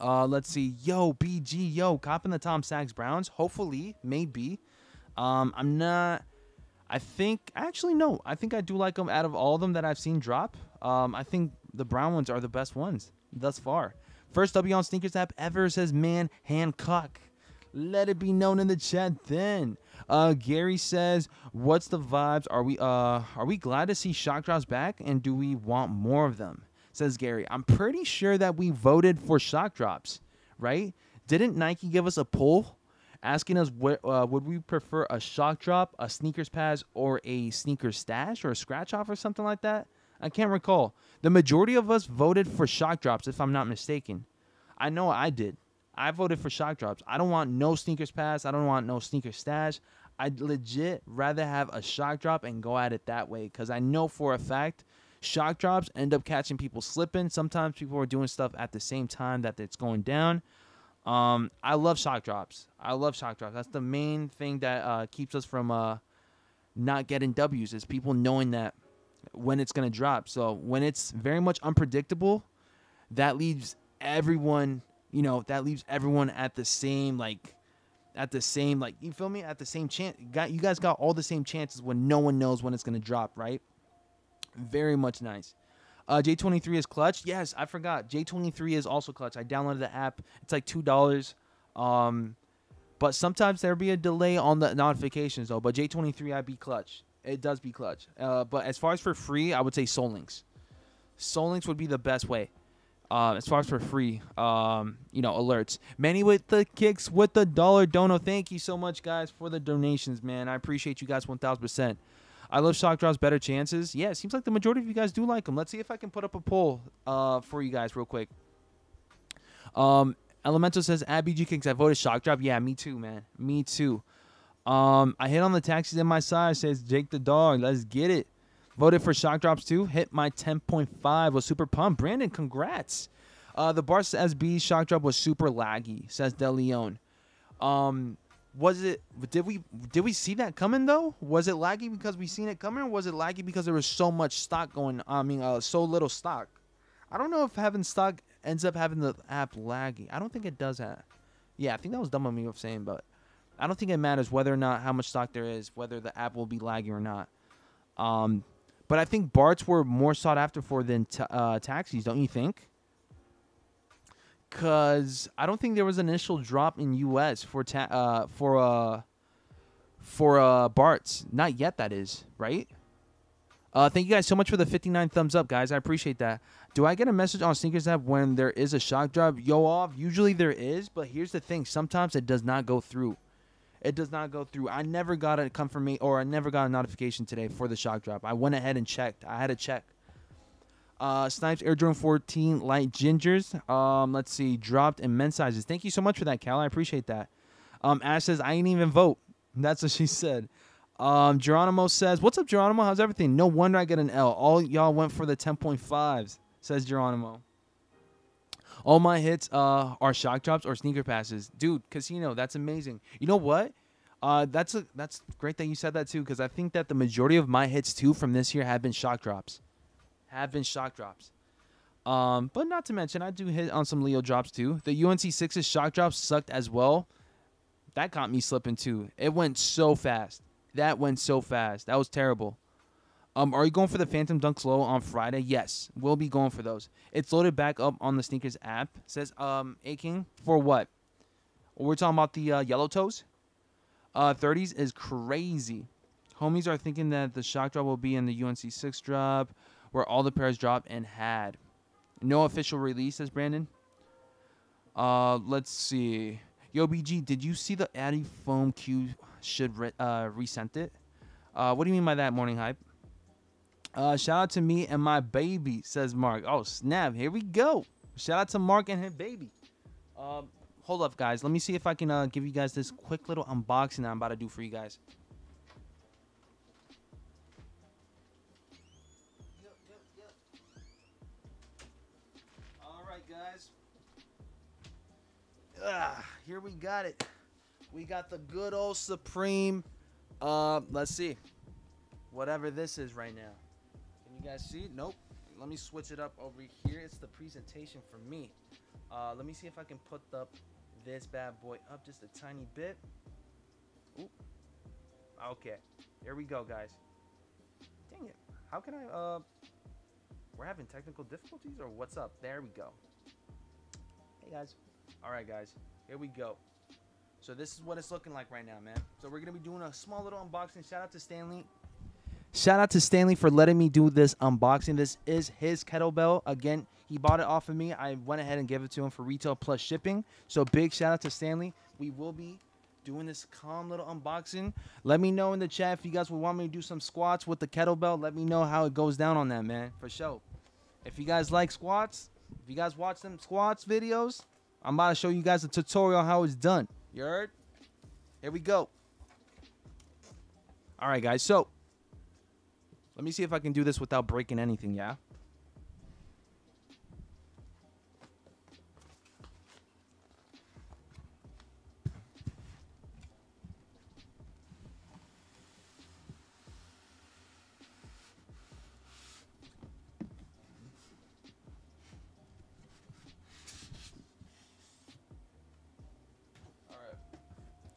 Uh, let's see. Yo, BG, yo, copping the Tom Sachs Browns. Hopefully, maybe. Um, I'm not. I think actually no. I think I do like them out of all of them that I've seen drop. Um, I think the brown ones are the best ones thus far. First W on sneakers app ever says man Hancock. Let it be known in the chat then. Uh, Gary says, "What's the vibes? Are we uh are we glad to see shock drops back, and do we want more of them?" Says Gary. I'm pretty sure that we voted for shock drops, right? Didn't Nike give us a poll asking us what uh, would we prefer a shock drop, a sneakers pass, or a sneaker stash or a scratch off or something like that? I can't recall. The majority of us voted for shock drops, if I'm not mistaken. I know I did. I voted for shock drops. I don't want no sneakers pass. I don't want no sneaker stash. I'd legit rather have a shock drop and go at it that way because I know for a fact shock drops end up catching people slipping. Sometimes people are doing stuff at the same time that it's going down. Um, I love shock drops. I love shock drops. That's the main thing that uh, keeps us from uh, not getting W's is people knowing that when it's gonna drop. So when it's very much unpredictable, that leaves everyone, you know, that leaves everyone at the same like, at the same like, you feel me? At the same chance. Got you guys got all the same chances when no one knows when it's gonna drop, right? Very much nice. Uh, J23 is clutch. Yes, I forgot. J23 is also clutch. I downloaded the app. It's like two dollars. Um, but sometimes there'll be a delay on the notifications though. But J23 I be clutch. It does be clutch. Uh, but as far as for free, I would say SoleLinks. Soul Links would be the best way. Uh, as far as for free, um, you know, alerts. Many with the kicks with the dollar dono. Thank you so much, guys, for the donations, man. I appreciate you guys 1000%. I love shock drops, better chances. Yeah, it seems like the majority of you guys do like them. Let's see if I can put up a poll uh, for you guys real quick. Um, Elemental says, at BG Kicks, I voted shock drop. Yeah, me too, man. Me too. Um, I hit on the taxis in my side, says Jake the dog. Let's get it. Voted for shock drops too. Hit my 10.5. Was super pumped. Brandon, congrats. Uh, the Barca SB shock drop was super laggy, says Deleon. Um, was it did we did we see that coming though? Was it laggy because we seen it coming or was it laggy because there was so much stock going i mean uh, so little stock? I don't know if having stock ends up having the app laggy. I don't think it does that yeah i think that was dumb of me of saying but i don't think it matters whether or not how much stock there is whether the app will be laggy or not. Um but i think barts were more sought after for than t- uh, taxis don't you think because I don't think there was an initial drop in U.S. for ta- uh, for uh, for uh, Bart's. Not yet, that is right. Uh, thank you guys so much for the 59 thumbs up, guys. I appreciate that. Do I get a message on Sneakers app when there is a shock drop? Yo, off. Usually there is, but here's the thing: sometimes it does not go through. It does not go through. I never got a confirmation or I never got a notification today for the shock drop. I went ahead and checked. I had to check. Uh, Snipes Air Jordan 14 Light Gingers. Um, let's see, dropped in men's sizes. Thank you so much for that, Cal. I appreciate that. Um, Ash says I ain't even vote. That's what she said. Um, Geronimo says, "What's up, Geronimo? How's everything? No wonder I get an L. All y'all went for the 10.5s." Says Geronimo. All my hits uh, are shock drops or sneaker passes, dude. Casino, that's amazing. You know what? Uh, that's a, that's great that you said that too, because I think that the majority of my hits too from this year have been shock drops have been shock drops. Um, but not to mention, I do hit on some Leo drops too. The UNC 6's shock drops sucked as well. That caught me slipping too. It went so fast. That went so fast. That was terrible. Um, are you going for the Phantom Dunks Low on Friday? Yes, we'll be going for those. It's loaded back up on the sneakers app. Says um, A King for what? We're talking about the uh, yellow toes. Uh, 30s is crazy. Homies are thinking that the shock drop will be in the UNC 6 drop where all the pairs dropped and had. No official release, says Brandon. Uh, let's see. Yo, BG, did you see the Addy Foam Q should re- uh, resent it? Uh, what do you mean by that, Morning Hype? Uh, shout out to me and my baby, says Mark. Oh, snap. Here we go. Shout out to Mark and his baby. Um, hold up, guys. Let me see if I can uh, give you guys this quick little unboxing that I'm about to do for you guys. Ah, here we got it. We got the good old Supreme. Uh, let's see. Whatever this is right now. Can you guys see? Nope. Let me switch it up over here. It's the presentation for me. Uh, let me see if I can put up this bad boy up just a tiny bit. Okay. Here we go, guys. Dang it. How can I, uh, we're having technical difficulties or what's up? There we go. Hey, guys. All right, guys. Here we go. So this is what it's looking like right now, man. So we're going to be doing a small little unboxing. Shout out to Stanley. Shout out to Stanley for letting me do this unboxing. This is his kettlebell. Again, he bought it off of me. I went ahead and gave it to him for retail plus shipping. So big shout out to Stanley. We will be doing this calm little unboxing. Let me know in the chat if you guys would want me to do some squats with the kettlebell. Let me know how it goes down on that, man. For sure. If you guys like squats, if you guys watch them squats videos, I'm about to show you guys a tutorial how it's done. You heard? Here we go. All right, guys. So let me see if I can do this without breaking anything, yeah?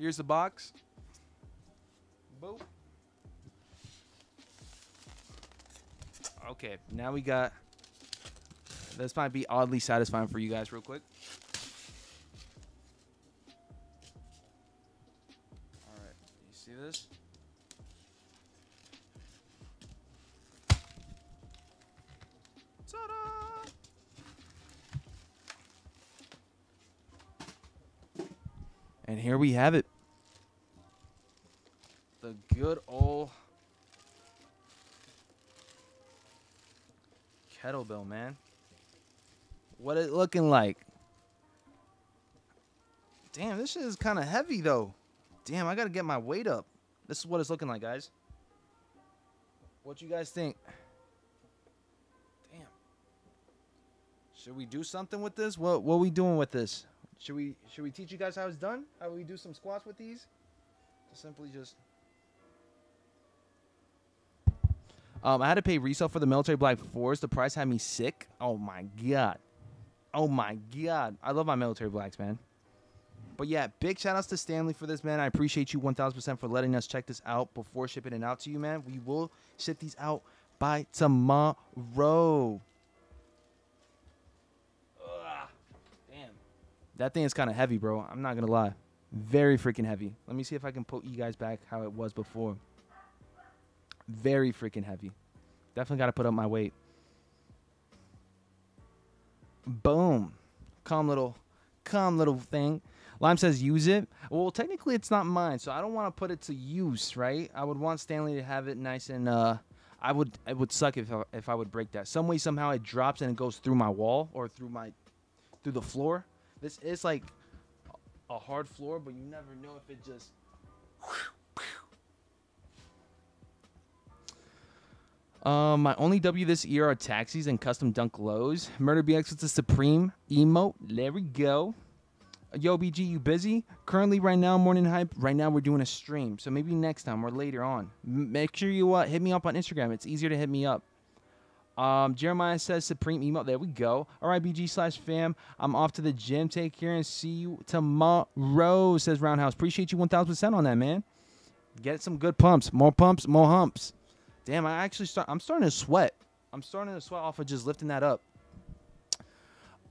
Here's the box. Boop. Okay, now we got. This might be oddly satisfying for you guys, real quick. All right, you see this? And here we have it. The good old kettlebell, man. What it looking like? Damn, this shit is kind of heavy though. Damn, I gotta get my weight up. This is what it's looking like, guys. What you guys think? Damn. Should we do something with this? What what we doing with this? Should we should we teach you guys how it's done? How we do some squats with these? Just simply just Um, I had to pay resale for the military black fours. The price had me sick. Oh my god. Oh my god. I love my military blacks, man. But yeah, big shout outs to Stanley for this, man. I appreciate you 1000% for letting us check this out before shipping it out to you, man. We will ship these out by tomorrow. Ugh. Damn. That thing is kind of heavy, bro. I'm not going to lie. Very freaking heavy. Let me see if I can put you guys back how it was before. Very freaking heavy. Definitely got to put up my weight. Boom. Calm little, calm little thing. Lime says use it. Well, technically it's not mine, so I don't want to put it to use, right? I would want Stanley to have it nice and uh I would it would suck if I, if I would break that. Some way somehow it drops and it goes through my wall or through my through the floor. This is like a hard floor, but you never know if it just Um, my only W this year are taxis and custom dunk lows. Murder BX with the Supreme emote. There we go. Yo, BG, you busy? Currently, right now, morning hype. Right now, we're doing a stream, so maybe next time or later on. M- make sure you uh, hit me up on Instagram. It's easier to hit me up. Um, Jeremiah says Supreme emote. There we go. All right, BG slash fam. I'm off to the gym. Take care and see you tomorrow. Says Roundhouse. Appreciate you 1000% on that, man. Get some good pumps. More pumps, more humps. Damn, I actually start. I'm starting to sweat. I'm starting to sweat off of just lifting that up.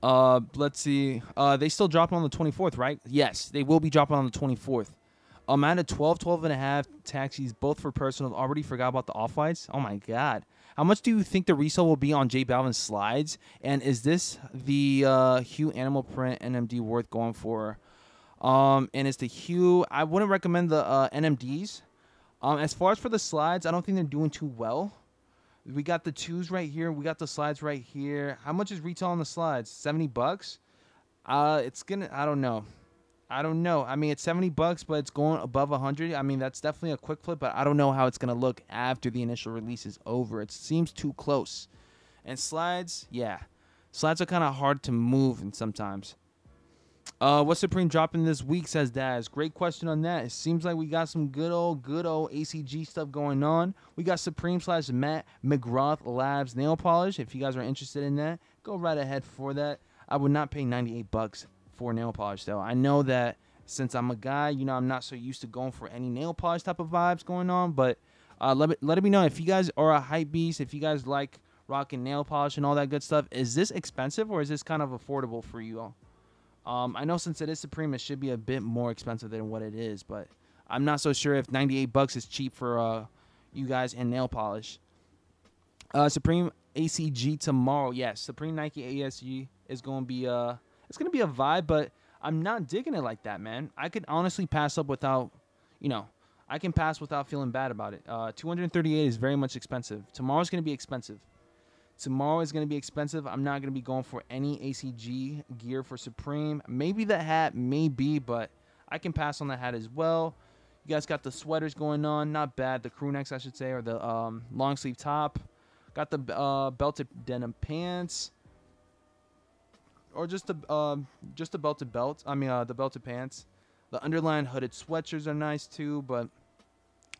Uh, let's see. Uh, they still dropping on the 24th, right? Yes, they will be dropping on the 24th. I'm at a 12, 12 and a half taxis, both for personal. Already forgot about the off whites. Oh my god. How much do you think the resale will be on J Balvin's slides? And is this the uh, Hu Animal Print NMD worth going for? Um, and it's the Hu. I wouldn't recommend the uh, NMDs. Um, as far as for the slides, I don't think they're doing too well. We got the twos right here. We got the slides right here. How much is retail on the slides? 70 bucks? Uh, it's gonna. I don't know. I don't know. I mean, it's 70 bucks, but it's going above 100. I mean, that's definitely a quick flip, but I don't know how it's gonna look after the initial release is over. It seems too close. And slides, yeah, slides are kind of hard to move and sometimes. Uh, what's Supreme dropping this week? Says Daz. Great question on that. It seems like we got some good old, good old ACG stuff going on. We got Supreme slash Pat McGrath Labs nail polish. If you guys are interested in that, go right ahead for that. I would not pay 98 bucks for nail polish though. I know that since I'm a guy, you know, I'm not so used to going for any nail polish type of vibes going on. But uh, let it, let me know if you guys are a hype beast. If you guys like rocking nail polish and all that good stuff, is this expensive or is this kind of affordable for you all? Um, I know since it is Supreme, it should be a bit more expensive than what it is, but I'm not so sure if 98 bucks is cheap for uh, you guys in nail polish. Uh, Supreme ACG tomorrow, yes. Supreme Nike ACG is going to be uh, it's going to be a vibe, but I'm not digging it like that, man. I could honestly pass up without, you know, I can pass without feeling bad about it. Uh, 238 is very much expensive. Tomorrow's going to be expensive. Tomorrow is going to be expensive. I'm not going to be going for any ACG gear for Supreme. Maybe the hat, maybe, but I can pass on the hat as well. You guys got the sweaters going on, not bad. The crew necks, I should say, or the um, long sleeve top. Got the uh, belted denim pants, or just the um, just the belted belt. I mean, uh, the belted pants. The underline hooded sweatshirts are nice too, but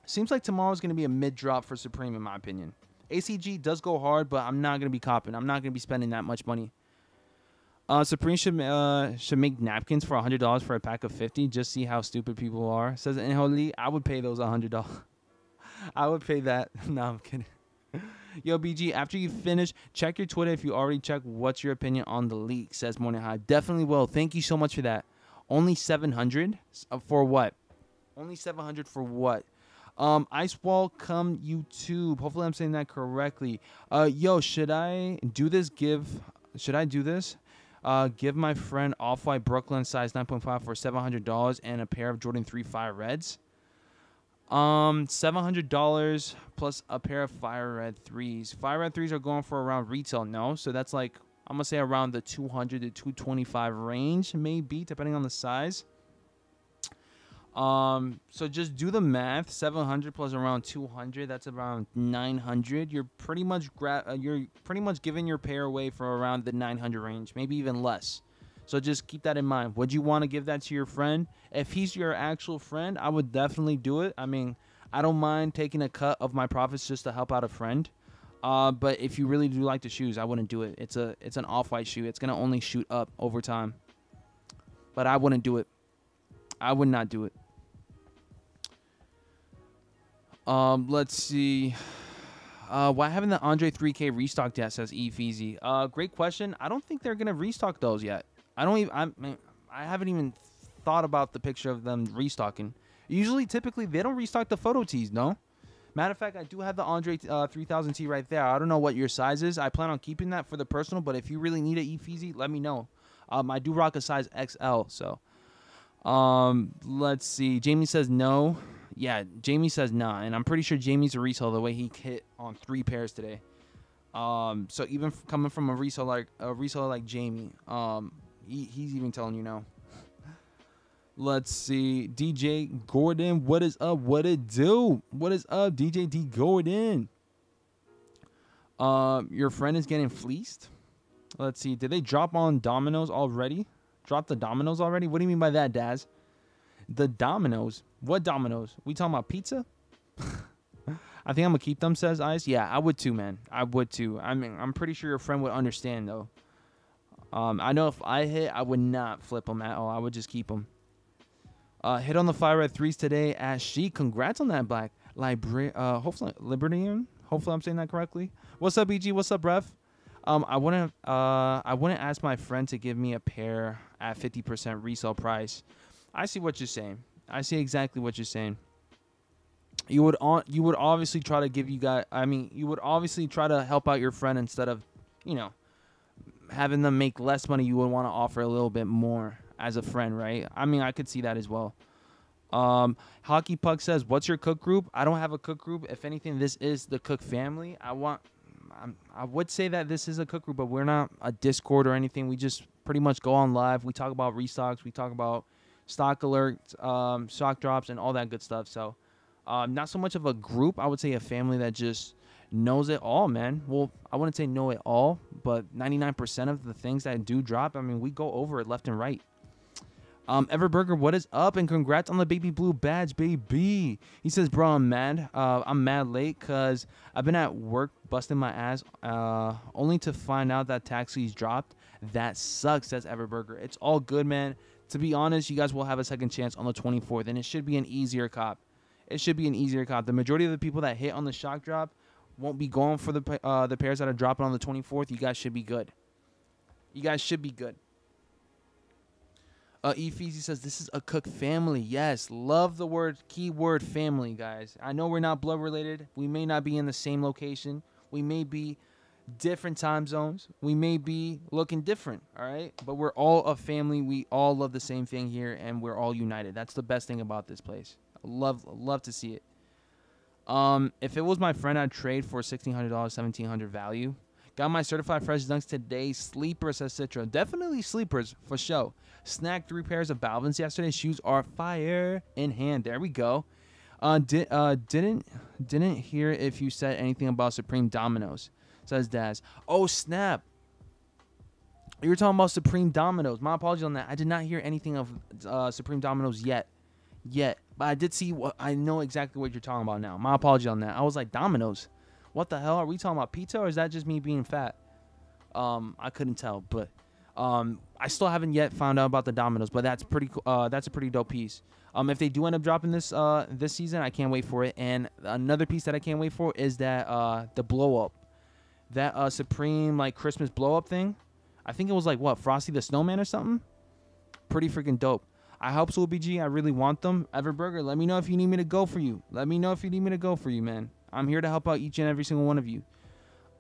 seems like tomorrow's going to be a mid drop for Supreme, in my opinion. ACG does go hard, but I'm not gonna be copping. I'm not gonna be spending that much money. Uh, Supreme should uh, should make napkins for hundred dollars for a pack of fifty. Just see how stupid people are. Says Inholi, I would pay those hundred dollars. I would pay that. no, I'm kidding. Yo, BG, after you finish, check your Twitter if you already checked. What's your opinion on the leak? Says Morning Hype. Definitely will. Thank you so much for that. Only 700 uh, for what? Only 700 for what? Um, Ice Wall, come YouTube. Hopefully, I'm saying that correctly. Uh, yo, should I do this? Give, should I do this? Uh, give my friend Off White Brooklyn size 9.5 for $700 and a pair of Jordan 3 Fire Reds. Um, $700 plus a pair of Fire Red 3s. Fire Red 3s are going for around retail, no? So that's like, I'm to say around the 200 to 225 range, maybe, depending on the size. Um, so just do the math. 700 plus around 200, that's around 900. You're pretty much gra- uh, you're pretty much giving your pair away for around the 900 range, maybe even less. So just keep that in mind. Would you want to give that to your friend? If he's your actual friend, I would definitely do it. I mean, I don't mind taking a cut of my profits just to help out a friend. Uh, but if you really do like the shoes, I wouldn't do it. It's a it's an off-white shoe. It's gonna only shoot up over time. But I wouldn't do it. I would not do it. Um, let's see. Uh, why haven't the Andre 3K restocked yet? Says E Feezy. Uh, great question. I don't think they're gonna restock those yet. I don't even. I I haven't even thought about the picture of them restocking. Usually, typically, they don't restock the photo tees. No. Matter of fact, I do have the Andre uh, 3000 T right there. I don't know what your size is. I plan on keeping that for the personal, but if you really need it, Efeezy, let me know. Um, I do rock a size XL, so. Um, let's see. Jamie says no yeah, Jamie says nah, and I'm pretty sure Jamie's a reseller the way he hit on three pairs today. Um, so even f- coming from a reseller like a reseller like Jamie, um, he, he's even telling you no. Let's see, DJ Gordon, what is up? What it do? What is up, DJ D Gordon? Um, your friend is getting fleeced. Let's see, did they drop on dominoes already? Drop the dominoes already? What do you mean by that, Daz? The Domino's. What Domino's? We talking about pizza? I think I'm gonna keep them. Says Ice. Yeah, I would too, man. I would too. I mean, I'm pretty sure your friend would understand though. Um, I know if I hit, I would not flip them at all. I would just keep them. Uh, hit on the fire red threes today. As she, congrats on that black library. Uh, hopefully Libertarian. Hopefully I'm saying that correctly. What's up, BG? What's up, ref? Um, I wouldn't. Uh, I wouldn't ask my friend to give me a pair at 50% resale price. I see what you're saying. I see exactly what you're saying. You would on you would obviously try to give you guys. I mean, you would obviously try to help out your friend instead of, you know, having them make less money. You would want to offer a little bit more as a friend, right? I mean, I could see that as well. Um, Hockey Puck says, "What's your cook group?" I don't have a cook group. If anything, this is the cook family. I want, I'm, I would say that this is a cook group, but we're not a Discord or anything. We just pretty much go on live. We talk about restocks. We talk about stock alerts, um, stock drops, and all that good stuff. So, um, not so much of a group. I would say a family that just knows it all, man. Well, I wouldn't say know it all, but 99% of the things that do drop, I mean, we go over it left and right. Um, Everburger, what is up? And congrats on the baby blue badge, baby. He says, bro, I'm mad. Uh, I'm mad late because I've been at work busting my ass, uh, only to find out that taxis dropped. That sucks, says Everburger. It's all good, man. To be honest, you guys will have a second chance on the 24th, and it should be an easier cop. It should be an easier cop. The majority of the people that hit on the shock drop won't be going for the uh, the pairs that are dropping on the 24th. You guys should be good. You guys should be good. Uh, Efeezy says this is a cook family. Yes, love the word keyword family, guys. I know we're not blood related. We may not be in the same location. We may be different time zones. We may be looking different. All right, but we're all a family. We all love the same thing here, and we're all united. That's the best thing about this place. I love love to see it. Um, if it was my friend, I'd trade for sixteen hundred dollars, seventeen hundred value. Got my certified fresh dunks today. Sleepers, etc. Definitely sleepers for sure. Snagged three pairs of Balvin's yesterday. Shoes are fire in hand. There we go. Uh, did uh didn't didn't hear if you said anything about Supreme Dominoes. Says Daz. Oh snap. You were talking about Supreme Dominoes. My apologies on that. I did not hear anything of uh, Supreme Dominoes yet, yet. But I did see what I know exactly what you're talking about now. My apology on that. I was like Dominoes. What the hell are we talking about? Pizza or is that just me being fat? Um, I couldn't tell, but um, I still haven't yet found out about the Dominoes, but that's pretty. Uh, that's a pretty dope piece. Um, if they do end up dropping this uh this season, I can't wait for it. And another piece that I can't wait for is that uh the blow up, that uh Supreme like Christmas blow up thing. I think it was like what Frosty the Snowman or something. Pretty freaking dope. I hope so, BG. I really want them. Everburger, let me know if you need me to go for you. Let me know if you need me to go for you, man. I'm here to help out each and every single one of you.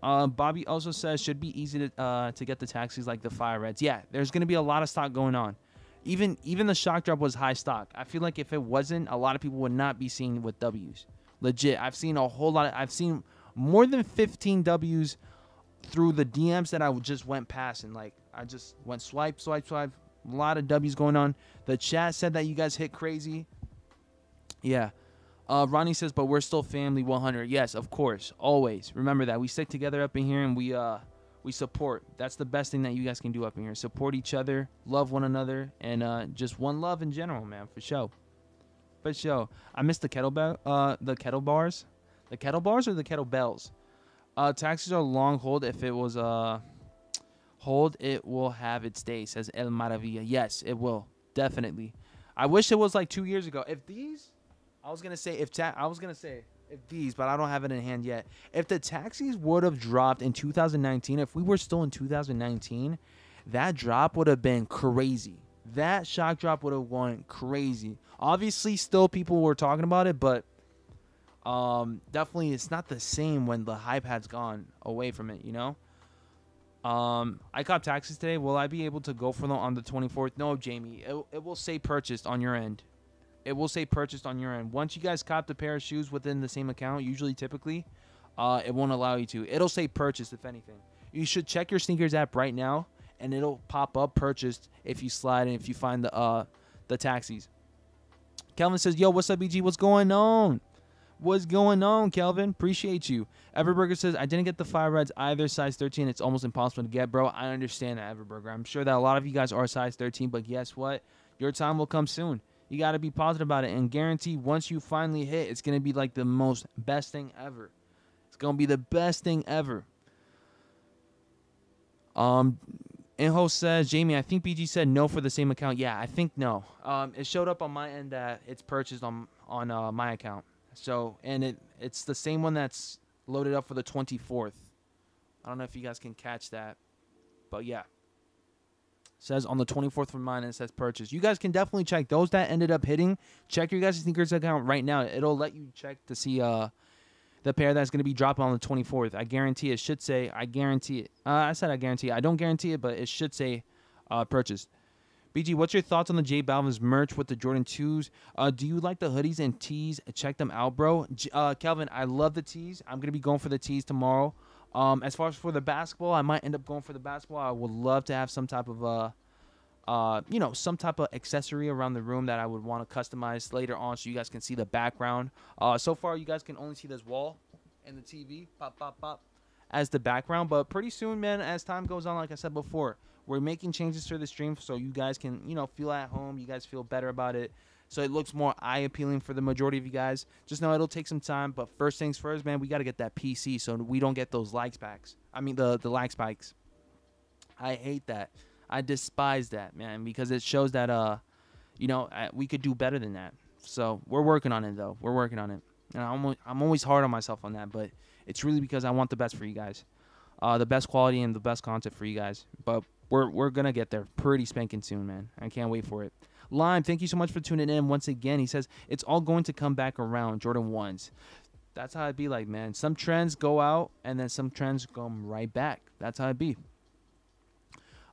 Uh, Bobby also says should be easy to uh, to get the taxis like the fire reds. Yeah, there's gonna be a lot of stock going on. Even even the shock drop was high stock. I feel like if it wasn't, a lot of people would not be seeing with W's. Legit, I've seen a whole lot. Of, I've seen more than 15 W's through the DMs that I just went past and like I just went swipe, swipe, swipe. A lot of W's going on. The chat said that you guys hit crazy. Yeah. Uh, Ronnie says, but we're still family 100. Yes, of course, always. Remember that we stick together up in here and we uh we support. That's the best thing that you guys can do up in here. Support each other, love one another, and uh, just one love in general, man, for sure. For sure. I missed the kettlebell, uh, the kettle bars, the kettle bars or the kettlebells. Uh, taxis are long hold. If it was uh hold, it will have its day. Says El Maravilla. Yes, it will definitely. I wish it was like two years ago. If these I was gonna say if ta- I was gonna say if these, but I don't have it in hand yet. If the taxis would have dropped in 2019, if we were still in 2019, that drop would have been crazy. That shock drop would have gone crazy. Obviously, still people were talking about it, but um, definitely it's not the same when the hype has gone away from it. You know. Um, I cop taxis today. Will I be able to go for them on the 24th? No, Jamie. It, it will say purchased on your end it will say purchased on your end. Once you guys cop the pair of shoes within the same account, usually typically, uh, it won't allow you to. It'll say purchased if anything. You should check your sneakers app right now, and it'll pop up purchased if you slide and if you find the uh the taxis. Kelvin says, "Yo, what's up, BG? What's going on? What's going on, Kelvin? Appreciate you." Everburger says, "I didn't get the fire reds either, size 13. It's almost impossible to get, bro. I understand that, Everburger. I'm sure that a lot of you guys are size 13, but guess what? Your time will come soon." You got to be positive about it and guarantee once you finally hit, it's going to be like the most best thing ever. It's going to be the best thing ever. Um, Inho says, Jamie, I think BG said no for the same account. Yeah, I think no. Um, it showed up on my end that it's purchased on on uh, my account. So, and it it's the same one that's loaded up for the 24th. I don't know if you guys can catch that, but yeah says on the 24th from mine and it says purchase. You guys can definitely check those that ended up hitting. Check your guys' sneakers account right now. It'll let you check to see uh the pair that's going to be dropping on the 24th. I guarantee it should say I guarantee it. Uh, I said I guarantee. It. I don't guarantee it, but it should say uh purchased. BG, what's your thoughts on the J Balvin's merch with the Jordan 2s? Uh, do you like the hoodies and tees? Check them out, bro. Uh, Kelvin, I love the tees. I'm going to be going for the tees tomorrow. Um, as far as for the basketball, I might end up going for the basketball. I would love to have some type of, uh, uh, you know, some type of accessory around the room that I would want to customize later on so you guys can see the background. Uh, so far, you guys can only see this wall and the TV, pop, pop, pop, as the background. But pretty soon, man, as time goes on, like I said before, we're making changes to the stream so you guys can, you know, feel at home. You guys feel better about it. So it looks more eye appealing for the majority of you guys. Just know it'll take some time, but first things first, man, we got to get that PC so we don't get those lag spikes. I mean, the the lag spikes. I hate that. I despise that, man, because it shows that uh, you know, we could do better than that. So we're working on it though. We're working on it. And I'm I'm always hard on myself on that, but it's really because I want the best for you guys, uh, the best quality and the best content for you guys. But we're we're gonna get there pretty spanking soon, man. I can't wait for it. Lime, thank you so much for tuning in once again. He says it's all going to come back around. Jordan ones. That's how it be like, man. Some trends go out and then some trends come right back. That's how it be.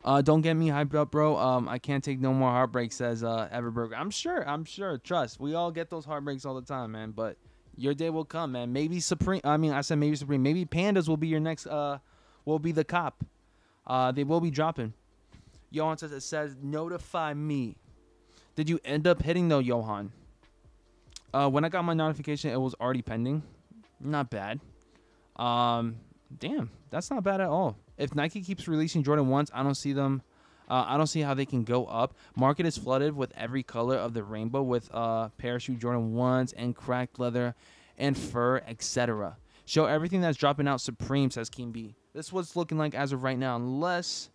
Uh, don't get me hyped up, bro. Um, I can't take no more heartbreaks, says uh, Everberg. I'm sure. I'm sure. Trust. We all get those heartbreaks all the time, man. But your day will come, man. Maybe Supreme. I mean, I said maybe Supreme. Maybe Pandas will be your next. Uh, will be the cop. Uh, they will be dropping. Johan says it says notify me. Did you end up hitting though, Johan? Uh, when I got my notification, it was already pending. Not bad. Um, damn, that's not bad at all. If Nike keeps releasing Jordan ones, I don't see them. Uh, I don't see how they can go up. Market is flooded with every color of the rainbow with uh, parachute Jordan ones and cracked leather and fur, etc. Show everything that's dropping out supreme, says King B. This is what's looking like as of right now, unless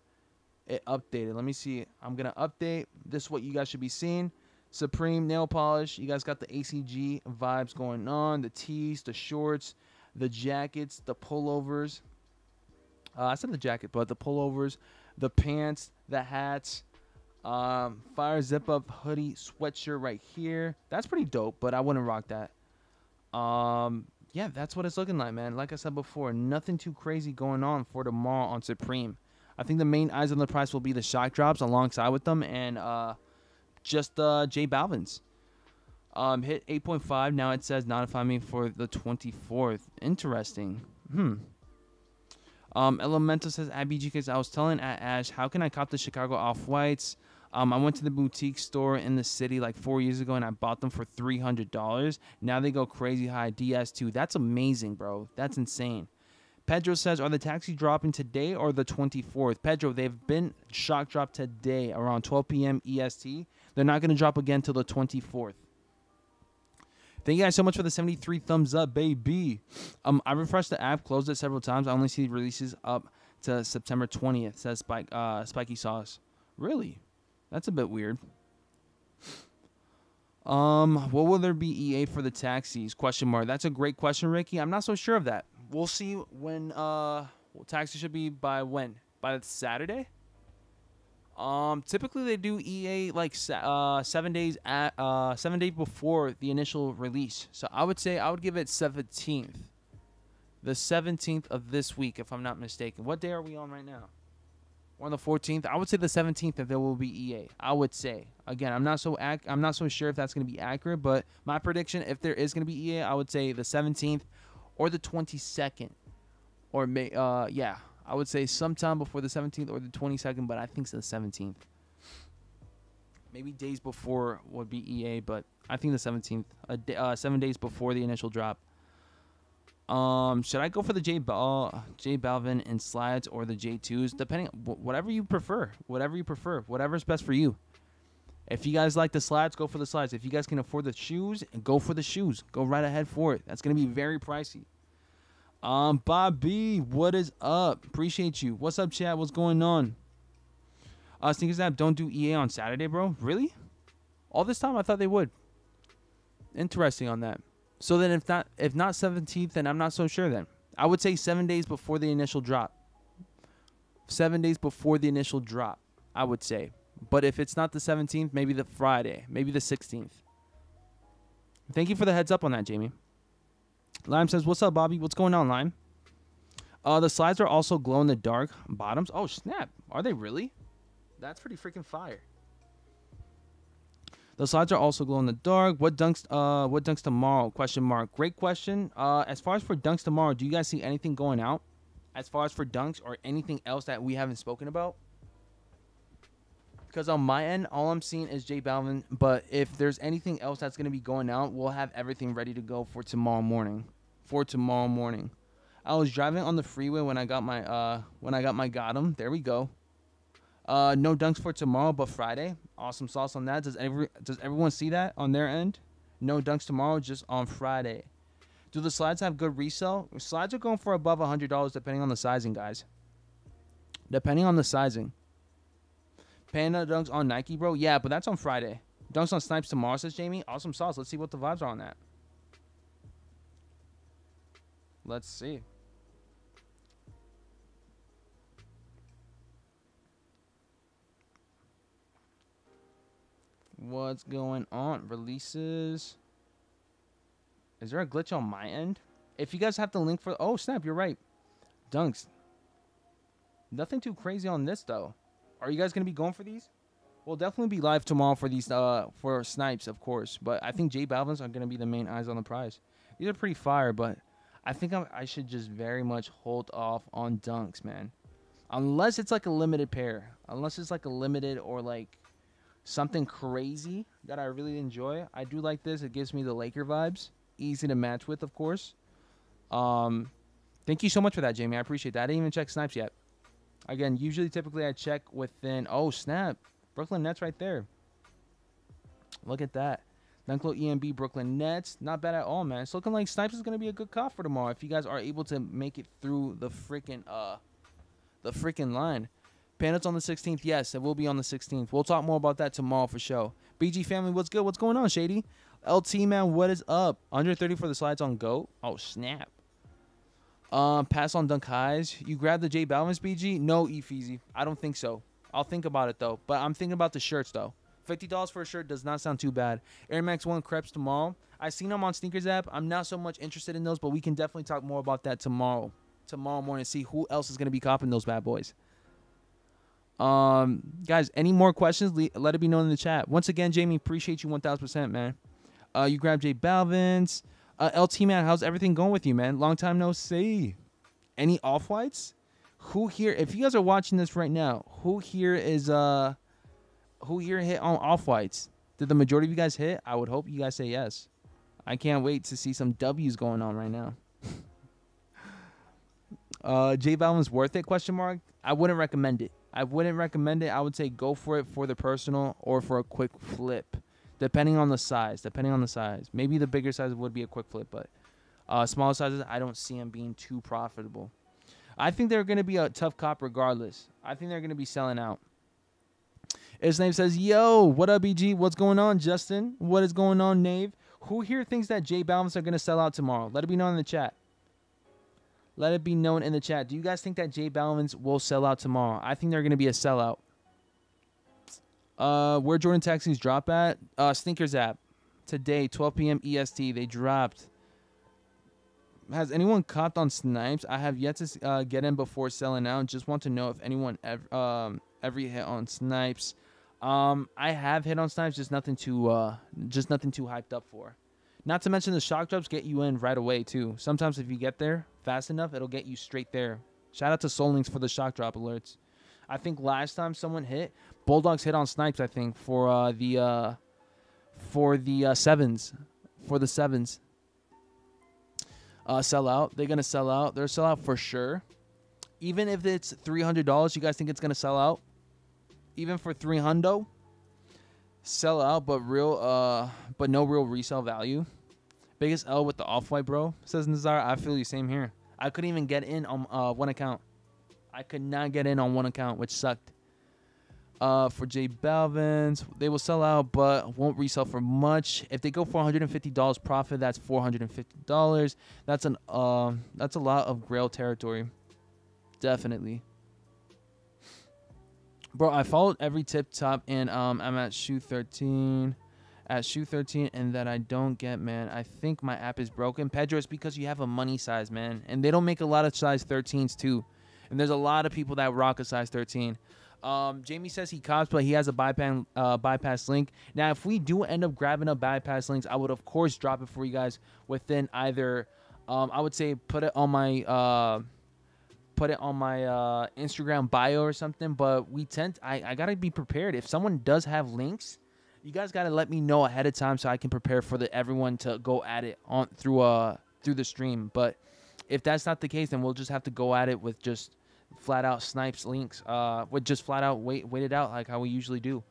it updated. Let me see. I'm gonna update. This is what you guys should be seeing. Supreme nail polish. You guys got the ACG vibes going on. The tees, the shorts, the jackets, the pullovers. Uh, I said the jacket, but the pullovers, the pants, the hats, um, fire zip up hoodie, sweatshirt right here. That's pretty dope, but I wouldn't rock that. Um, yeah, that's what it's looking like, man. Like I said before, nothing too crazy going on for tomorrow on Supreme. I think the main eyes on the price will be the shock drops alongside with them and uh, just uh, J Balvin's. Um, hit 8.5. Now it says notify me for the 24th. Interesting. Hmm. Um, Elemental says at BGKs, I was telling at Ash, how can I cop the Chicago off whites? Um, I went to the boutique store in the city like four years ago and I bought them for three hundred dollars. Now they go crazy high. DS2. That's amazing, bro. That's insane. Pedro says, are the taxis dropping today or the 24th? Pedro, they've been shock dropped today around 12 p.m. EST. They're not going to drop again till the 24th. Thank you guys so much for the 73 thumbs up, baby. Um, I refreshed the app, closed it several times. I only see releases up to September 20th. Says Spike, uh, Spiky Sauce. Really? That's a bit weird. Um, what will there be EA for the taxis? Question mark. That's a great question, Ricky. I'm not so sure of that. We'll see when uh taxi should be by when? By Saturday? Um, typically they do EA like uh seven days at uh seven days before the initial release. So I would say I would give it 17th, the 17th of this week, if I'm not mistaken. What day are we on right now? On the 14th. I would say the 17th if there will be EA. I would say. Again, I'm not so ac- I'm not so sure if that's going to be accurate, but my prediction if there is going to be EA, I would say the 17th or the 22nd or may uh yeah, I would say sometime before the 17th or the 22nd, but I think it's the 17th. Maybe days before would be EA, but I think the 17th, uh, uh, 7 days before the initial drop. Um, should I go for the J Bal J Balvin and slides or the J2s? Depending, whatever you prefer, whatever you prefer, whatever's best for you. If you guys like the slides, go for the slides. If you guys can afford the shoes, go for the shoes. Go right ahead for it. That's gonna be very pricey. Um, Bobby, what is up? Appreciate you. What's up, chat? What's going on? Uh, Sneakers app don't do EA on Saturday, bro. Really? All this time, I thought they would. Interesting on that. So then, if not if not 17th, then I'm not so sure. Then I would say seven days before the initial drop. Seven days before the initial drop, I would say. But if it's not the 17th, maybe the Friday, maybe the 16th. Thank you for the heads up on that, Jamie. Lime says, "What's up, Bobby? What's going on, Lime?" Uh, the slides are also glow in the dark bottoms. Oh snap! Are they really? That's pretty freaking fire. The slides are also glow in the dark. What dunks? Uh, what dunks tomorrow? Question mark. Great question. Uh, as far as for dunks tomorrow, do you guys see anything going out? As far as for dunks or anything else that we haven't spoken about? Because on my end, all I'm seeing is J Balvin. But if there's anything else that's gonna be going out, we'll have everything ready to go for tomorrow morning. For tomorrow morning. I was driving on the freeway when I got my uh when I got my got 'em. There we go. Uh, no dunks for tomorrow, but Friday. Awesome sauce on that. Does every does everyone see that on their end? No dunks tomorrow, just on Friday. Do the slides have good resale? Slides are going for above hundred dollars depending on the sizing, guys. Depending on the sizing. Panda dunks on Nike, bro. Yeah, but that's on Friday. Dunks on Snipes tomorrow, says Jamie. Awesome sauce. Let's see what the vibes are on that. Let's see. What's going on? Releases. Is there a glitch on my end? If you guys have the link for oh snap, you're right. Dunks. Nothing too crazy on this though. Are you guys gonna be going for these? We'll definitely be live tomorrow for these uh for snipes, of course. But I think J Balvin's are gonna be the main eyes on the prize. These are pretty fire, but I think I'm, I should just very much hold off on dunks, man. Unless it's like a limited pair. Unless it's like a limited or like something crazy that I really enjoy. I do like this. It gives me the Laker vibes. Easy to match with, of course. Um, thank you so much for that, Jamie. I appreciate that. I didn't even check snipes yet. Again, usually, typically, I check within. Oh snap! Brooklyn Nets right there. Look at that. Dunk Low EMB Brooklyn Nets. Not bad at all, man. It's looking like Snipes is gonna be a good cop for tomorrow if you guys are able to make it through the freaking uh the freaking line. Panda's on the 16th. Yes, it will be on the 16th. We'll talk more about that tomorrow for sure. BG family, what's good? What's going on, Shady? LT man, what is up? 130 for the slides on Go. Oh snap. Um, pass on dunk highs. You grab the J Balvin's BG? No, Efeezy. I don't think so. I'll think about it though. But I'm thinking about the shirts though. Fifty dollars for a shirt does not sound too bad. Air Max One crepes tomorrow. I seen them on Sneakers app. I'm not so much interested in those, but we can definitely talk more about that tomorrow. Tomorrow morning, see who else is gonna be copping those bad boys. Um, guys, any more questions? let it be known in the chat. Once again, Jamie, appreciate you 1000%, man. Uh, you grab J Balvin's. Uh, LT man, how's everything going with you, man? Long time no see. Any off whites? Who here? If you guys are watching this right now, who here is uh, who here hit on off whites? Did the majority of you guys hit? I would hope you guys say yes. I can't wait to see some W's going on right now. uh, J Balvin's worth it? Question mark. I wouldn't recommend it. I wouldn't recommend it. I would say go for it for the personal or for a quick flip, depending on the size. Depending on the size, maybe the bigger size would be a quick flip, but uh, smaller sizes, I don't see them being too profitable. I think they're going to be a tough cop regardless. I think they're going to be selling out. His name says, "Yo, what up, BG? What's going on, Justin? What is going on, Nave? Who here thinks that J Balvin's are going to sell out tomorrow? Let it be known in the chat." Let it be known in the chat. Do you guys think that J Balvin's will sell out tomorrow? I think they're going to be a sellout. Uh, where Jordan Taxis drop at? Uh, Sneakers app. Today, 12 p.m. EST. They dropped. Has anyone copped on Snipes? I have yet to uh, get in before selling out. Just want to know if anyone ever um every hit on Snipes. Um, I have hit on Snipes, just nothing too uh, just nothing too hyped up for. Not to mention the shock drops get you in right away too. Sometimes if you get there fast enough, it'll get you straight there. Shout out to SoleLinks for the shock drop alerts. I think last time someone hit, Bulldogs hit on snipes. I think for uh, the uh, for the uh, sevens, for the sevens. Uh, sell out. They're gonna sell out. They're sell out for sure. Even if it's three hundred dollars, you guys think it's gonna sell out? Even for three hundo, sell out, but real, uh, but no real resale value. Biggest L with the off white, bro. Says Nazar. I feel you. Same here. I couldn't even get in on uh, one account. I could not get in on one account, which sucked. Uh, for J Balvin's, they will sell out, but won't resell for much. If they go for $150 profit, that's $450. That's an uh, that's a lot of Grail territory. Definitely. Bro, I followed every tip top, and um, I'm at shoe 13 at shoe 13 and that I don't get, man. I think my app is broken. Pedro, it's because you have a money size, man. And they don't make a lot of size 13s, too. And there's a lot of people that rock a size 13. Um, Jamie says he cops, but he has a bypass uh, bypass link. Now, if we do end up grabbing up bypass links, I would of course drop it for you guys within either. Um, I would say put it on my uh, put it on my uh, Instagram bio or something. But we tend, I, I gotta be prepared. If someone does have links, you guys gotta let me know ahead of time so I can prepare for the everyone to go at it on through uh through the stream. But if that's not the case, then we'll just have to go at it with just flat out snipes links. Uh, with just flat out wait wait it out like how we usually do.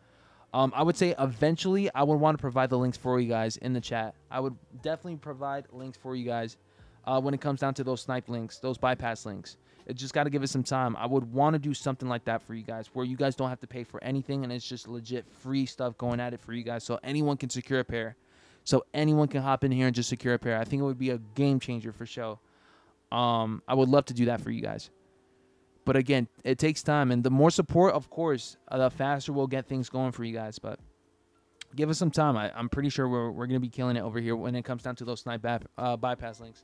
Um, I would say eventually I would want to provide the links for you guys in the chat. I would definitely provide links for you guys uh, when it comes down to those snipe links, those bypass links. It just got to give it some time. I would want to do something like that for you guys, where you guys don't have to pay for anything, and it's just legit free stuff going at it for you guys, so anyone can secure a pair. So anyone can hop in here and just secure a pair. I think it would be a game changer for sure. Um, I would love to do that for you guys. But again, it takes time, and the more support, of course, uh, the faster we'll get things going for you guys. But give us some time. I, am pretty sure we're, we're going to be killing it over here when it comes down to those snipe uh, bypass links.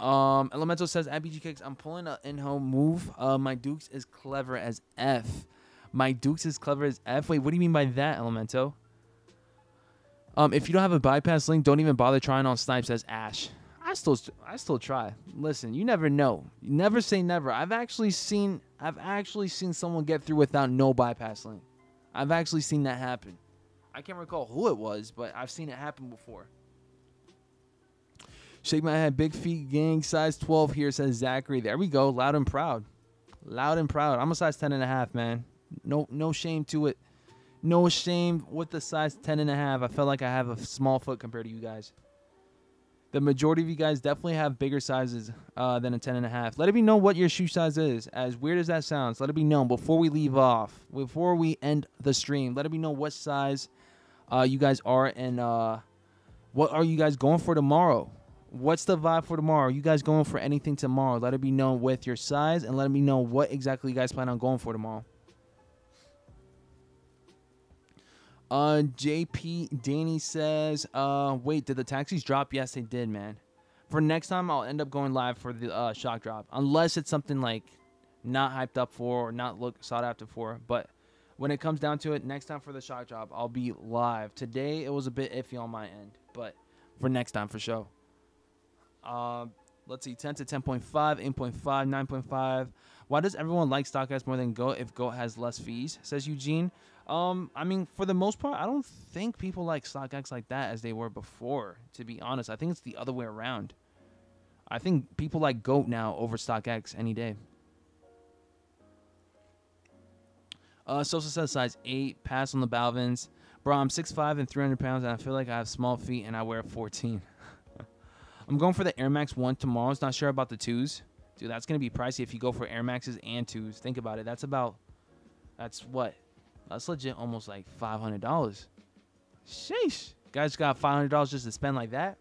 Um, Elemental says at BG Kicks, I'm pulling an in-home move. Uh, my Dukes is clever as F. My Dukes is clever as F. Wait, what do you mean by that, Elemento? Um, if you don't have a bypass link, don't even bother trying on snipes as Ash. I still, I still try. Listen, you never know. You never say never. I've actually seen, I've actually seen someone get through without no bypass link. I've actually seen that happen. I can't recall who it was, but I've seen it happen before. Shake my head. Big feet gang. Size 12 here says Zachary. There we go. Loud and proud. Loud and proud. I'm a size 10 and a half, man. No no shame to it. No shame with the size 10 and a half. I felt like I have a small foot compared to you guys. The majority of you guys definitely have bigger sizes uh, than a 10 and a half. Let it be known what your shoe size is. As weird as that sounds, let it be known before we leave off, before we end the stream. Let it be known what size uh, you guys are and uh, what are you guys going for tomorrow. What's the vibe for tomorrow? Are you guys going for anything tomorrow? Let it be known with your size and let me know what exactly you guys plan on going for tomorrow. Uh, JP Danny says, uh, wait, did the taxis drop? Yes, they did, man. For next time, I'll end up going live for the uh, shock drop, unless it's something like not hyped up for or not look sought after for. But when it comes down to it, next time for the shock drop, I'll be live. Today it was a bit iffy on my end, but for next time for sure. Uh, let's see, 10 to 10.5, 8.5, 9.5. Why does everyone like StockX more than Goat if Goat has less fees? Says Eugene. Um, I mean, for the most part, I don't think people like StockX like that as they were before. To be honest, I think it's the other way around. I think people like Goat now over StockX any day. Uh, Sosa says size 8, pass on the Balvins. Bro, I'm 6'5 and 300 pounds, and I feel like I have small feet, and I wear 14. I'm going for the Air Max 1 tomorrow. It's not sure about the 2s. Dude, that's going to be pricey if you go for Air Maxes and 2s. Think about it. That's about, that's what? That's legit almost like $500. Sheesh. Guys got $500 just to spend like that?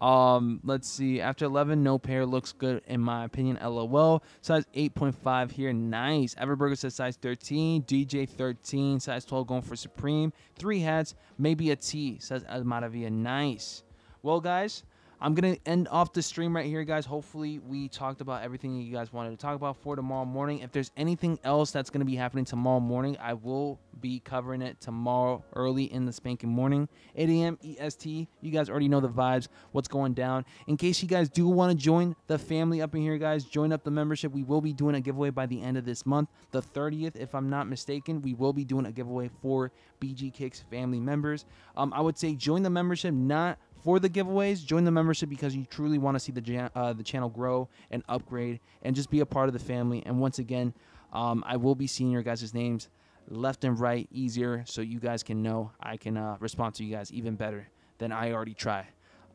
Um, let's see. After 11, no pair looks good in my opinion. LOL. Size 8.5 here. Nice. Everburger says size 13. DJ 13. Size 12 going for Supreme. Three hats. Maybe a T. Says Maravilla. Nice. Well, guys, I'm going to end off the stream right here, guys. Hopefully, we talked about everything you guys wanted to talk about for tomorrow morning. If there's anything else that's going to be happening tomorrow morning, I will be covering it tomorrow early in the spanking morning, 8 a.m. EST. You guys already know the vibes, what's going down. In case you guys do want to join the family up in here, guys, join up the membership. We will be doing a giveaway by the end of this month, the 30th, if I'm not mistaken. We will be doing a giveaway for BG Kicks family members. Um, I would say join the membership, not for the giveaways, join the membership because you truly want to see the uh, the channel grow and upgrade and just be a part of the family. And once again, um, I will be seeing your guys' names left and right easier so you guys can know I can uh, respond to you guys even better than I already try.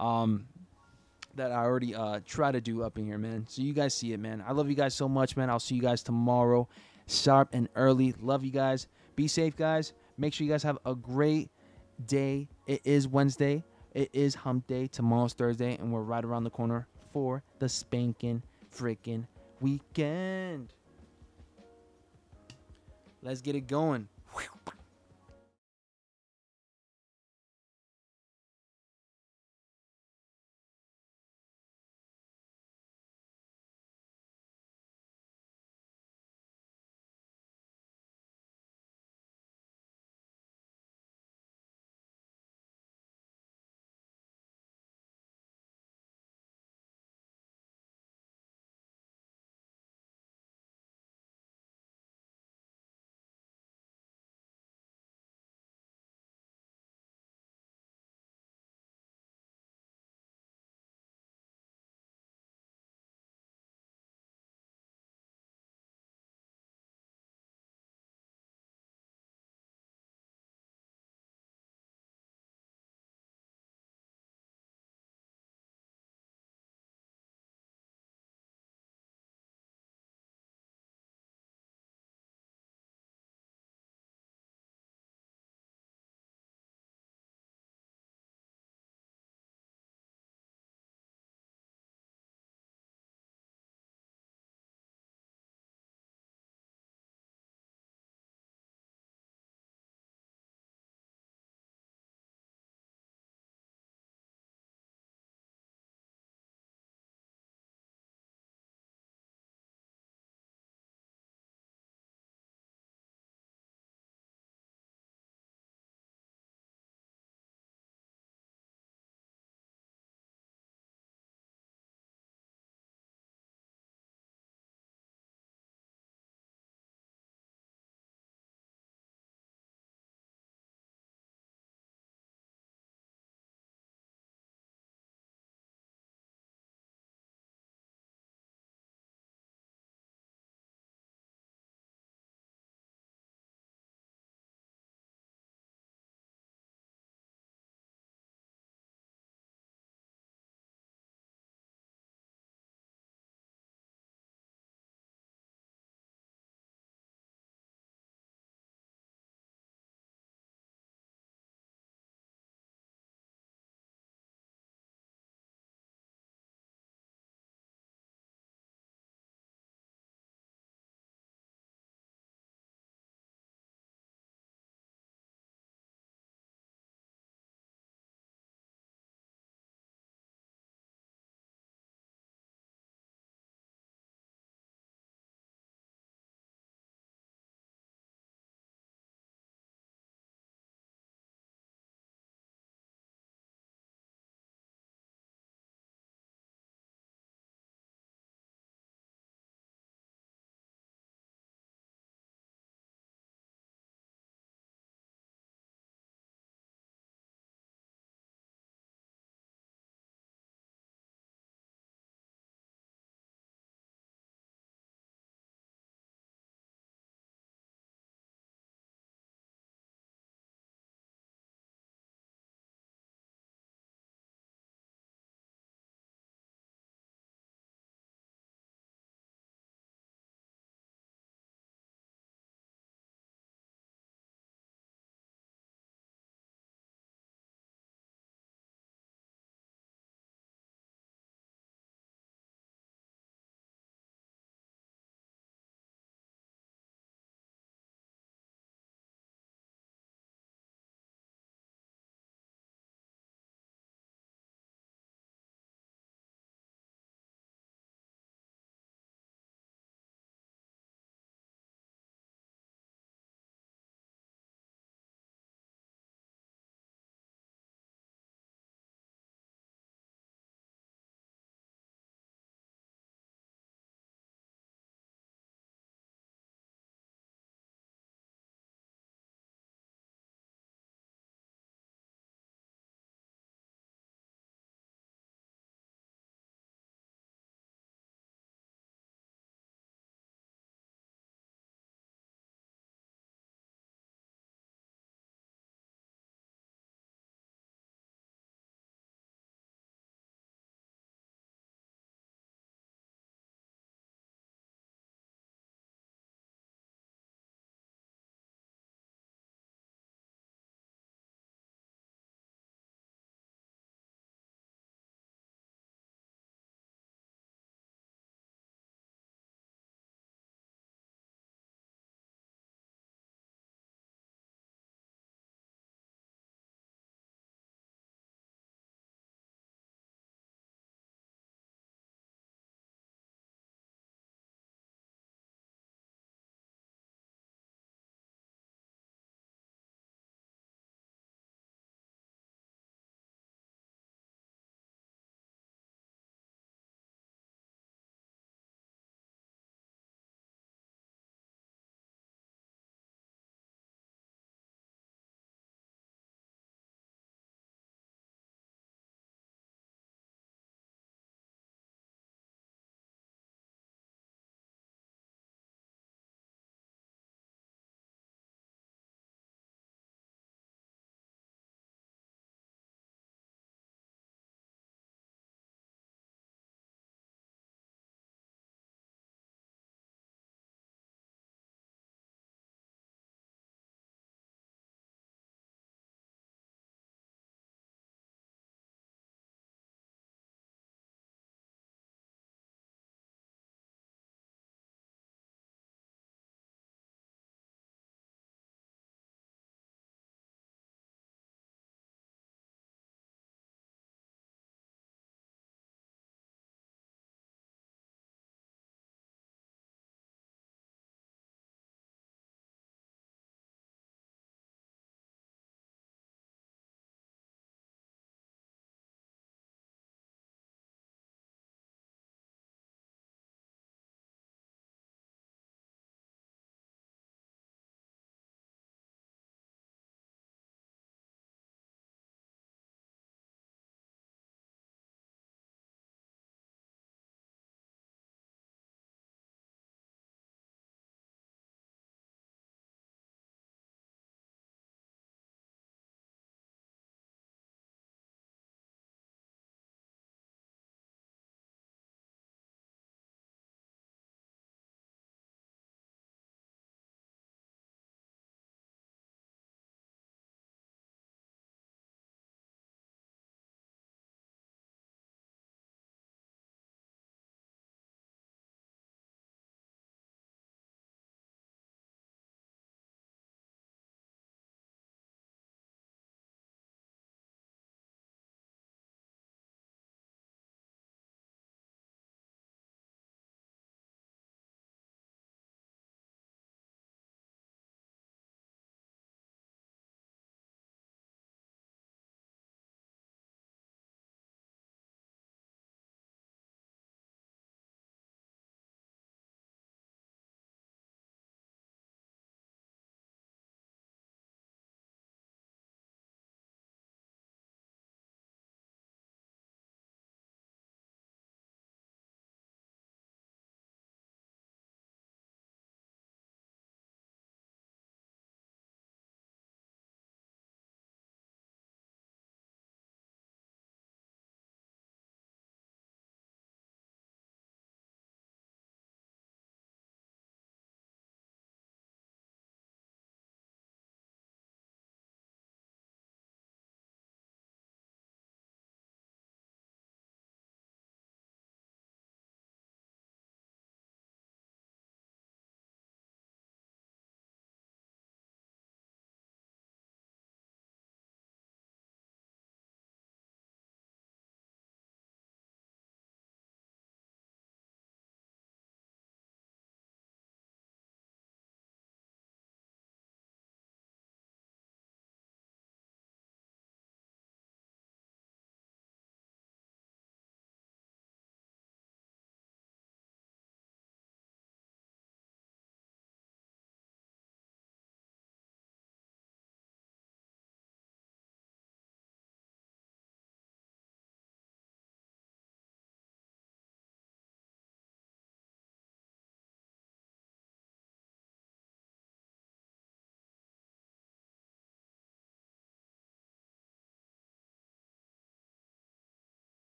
Um, that I already uh, try to do up in here, man. So you guys see it, man. I love you guys so much, man. I'll see you guys tomorrow, sharp and early. Love you guys. Be safe, guys. Make sure you guys have a great day. It is Wednesday. It is hump day. Tomorrow's Thursday, and we're right around the corner for the spanking freaking weekend. Let's get it going.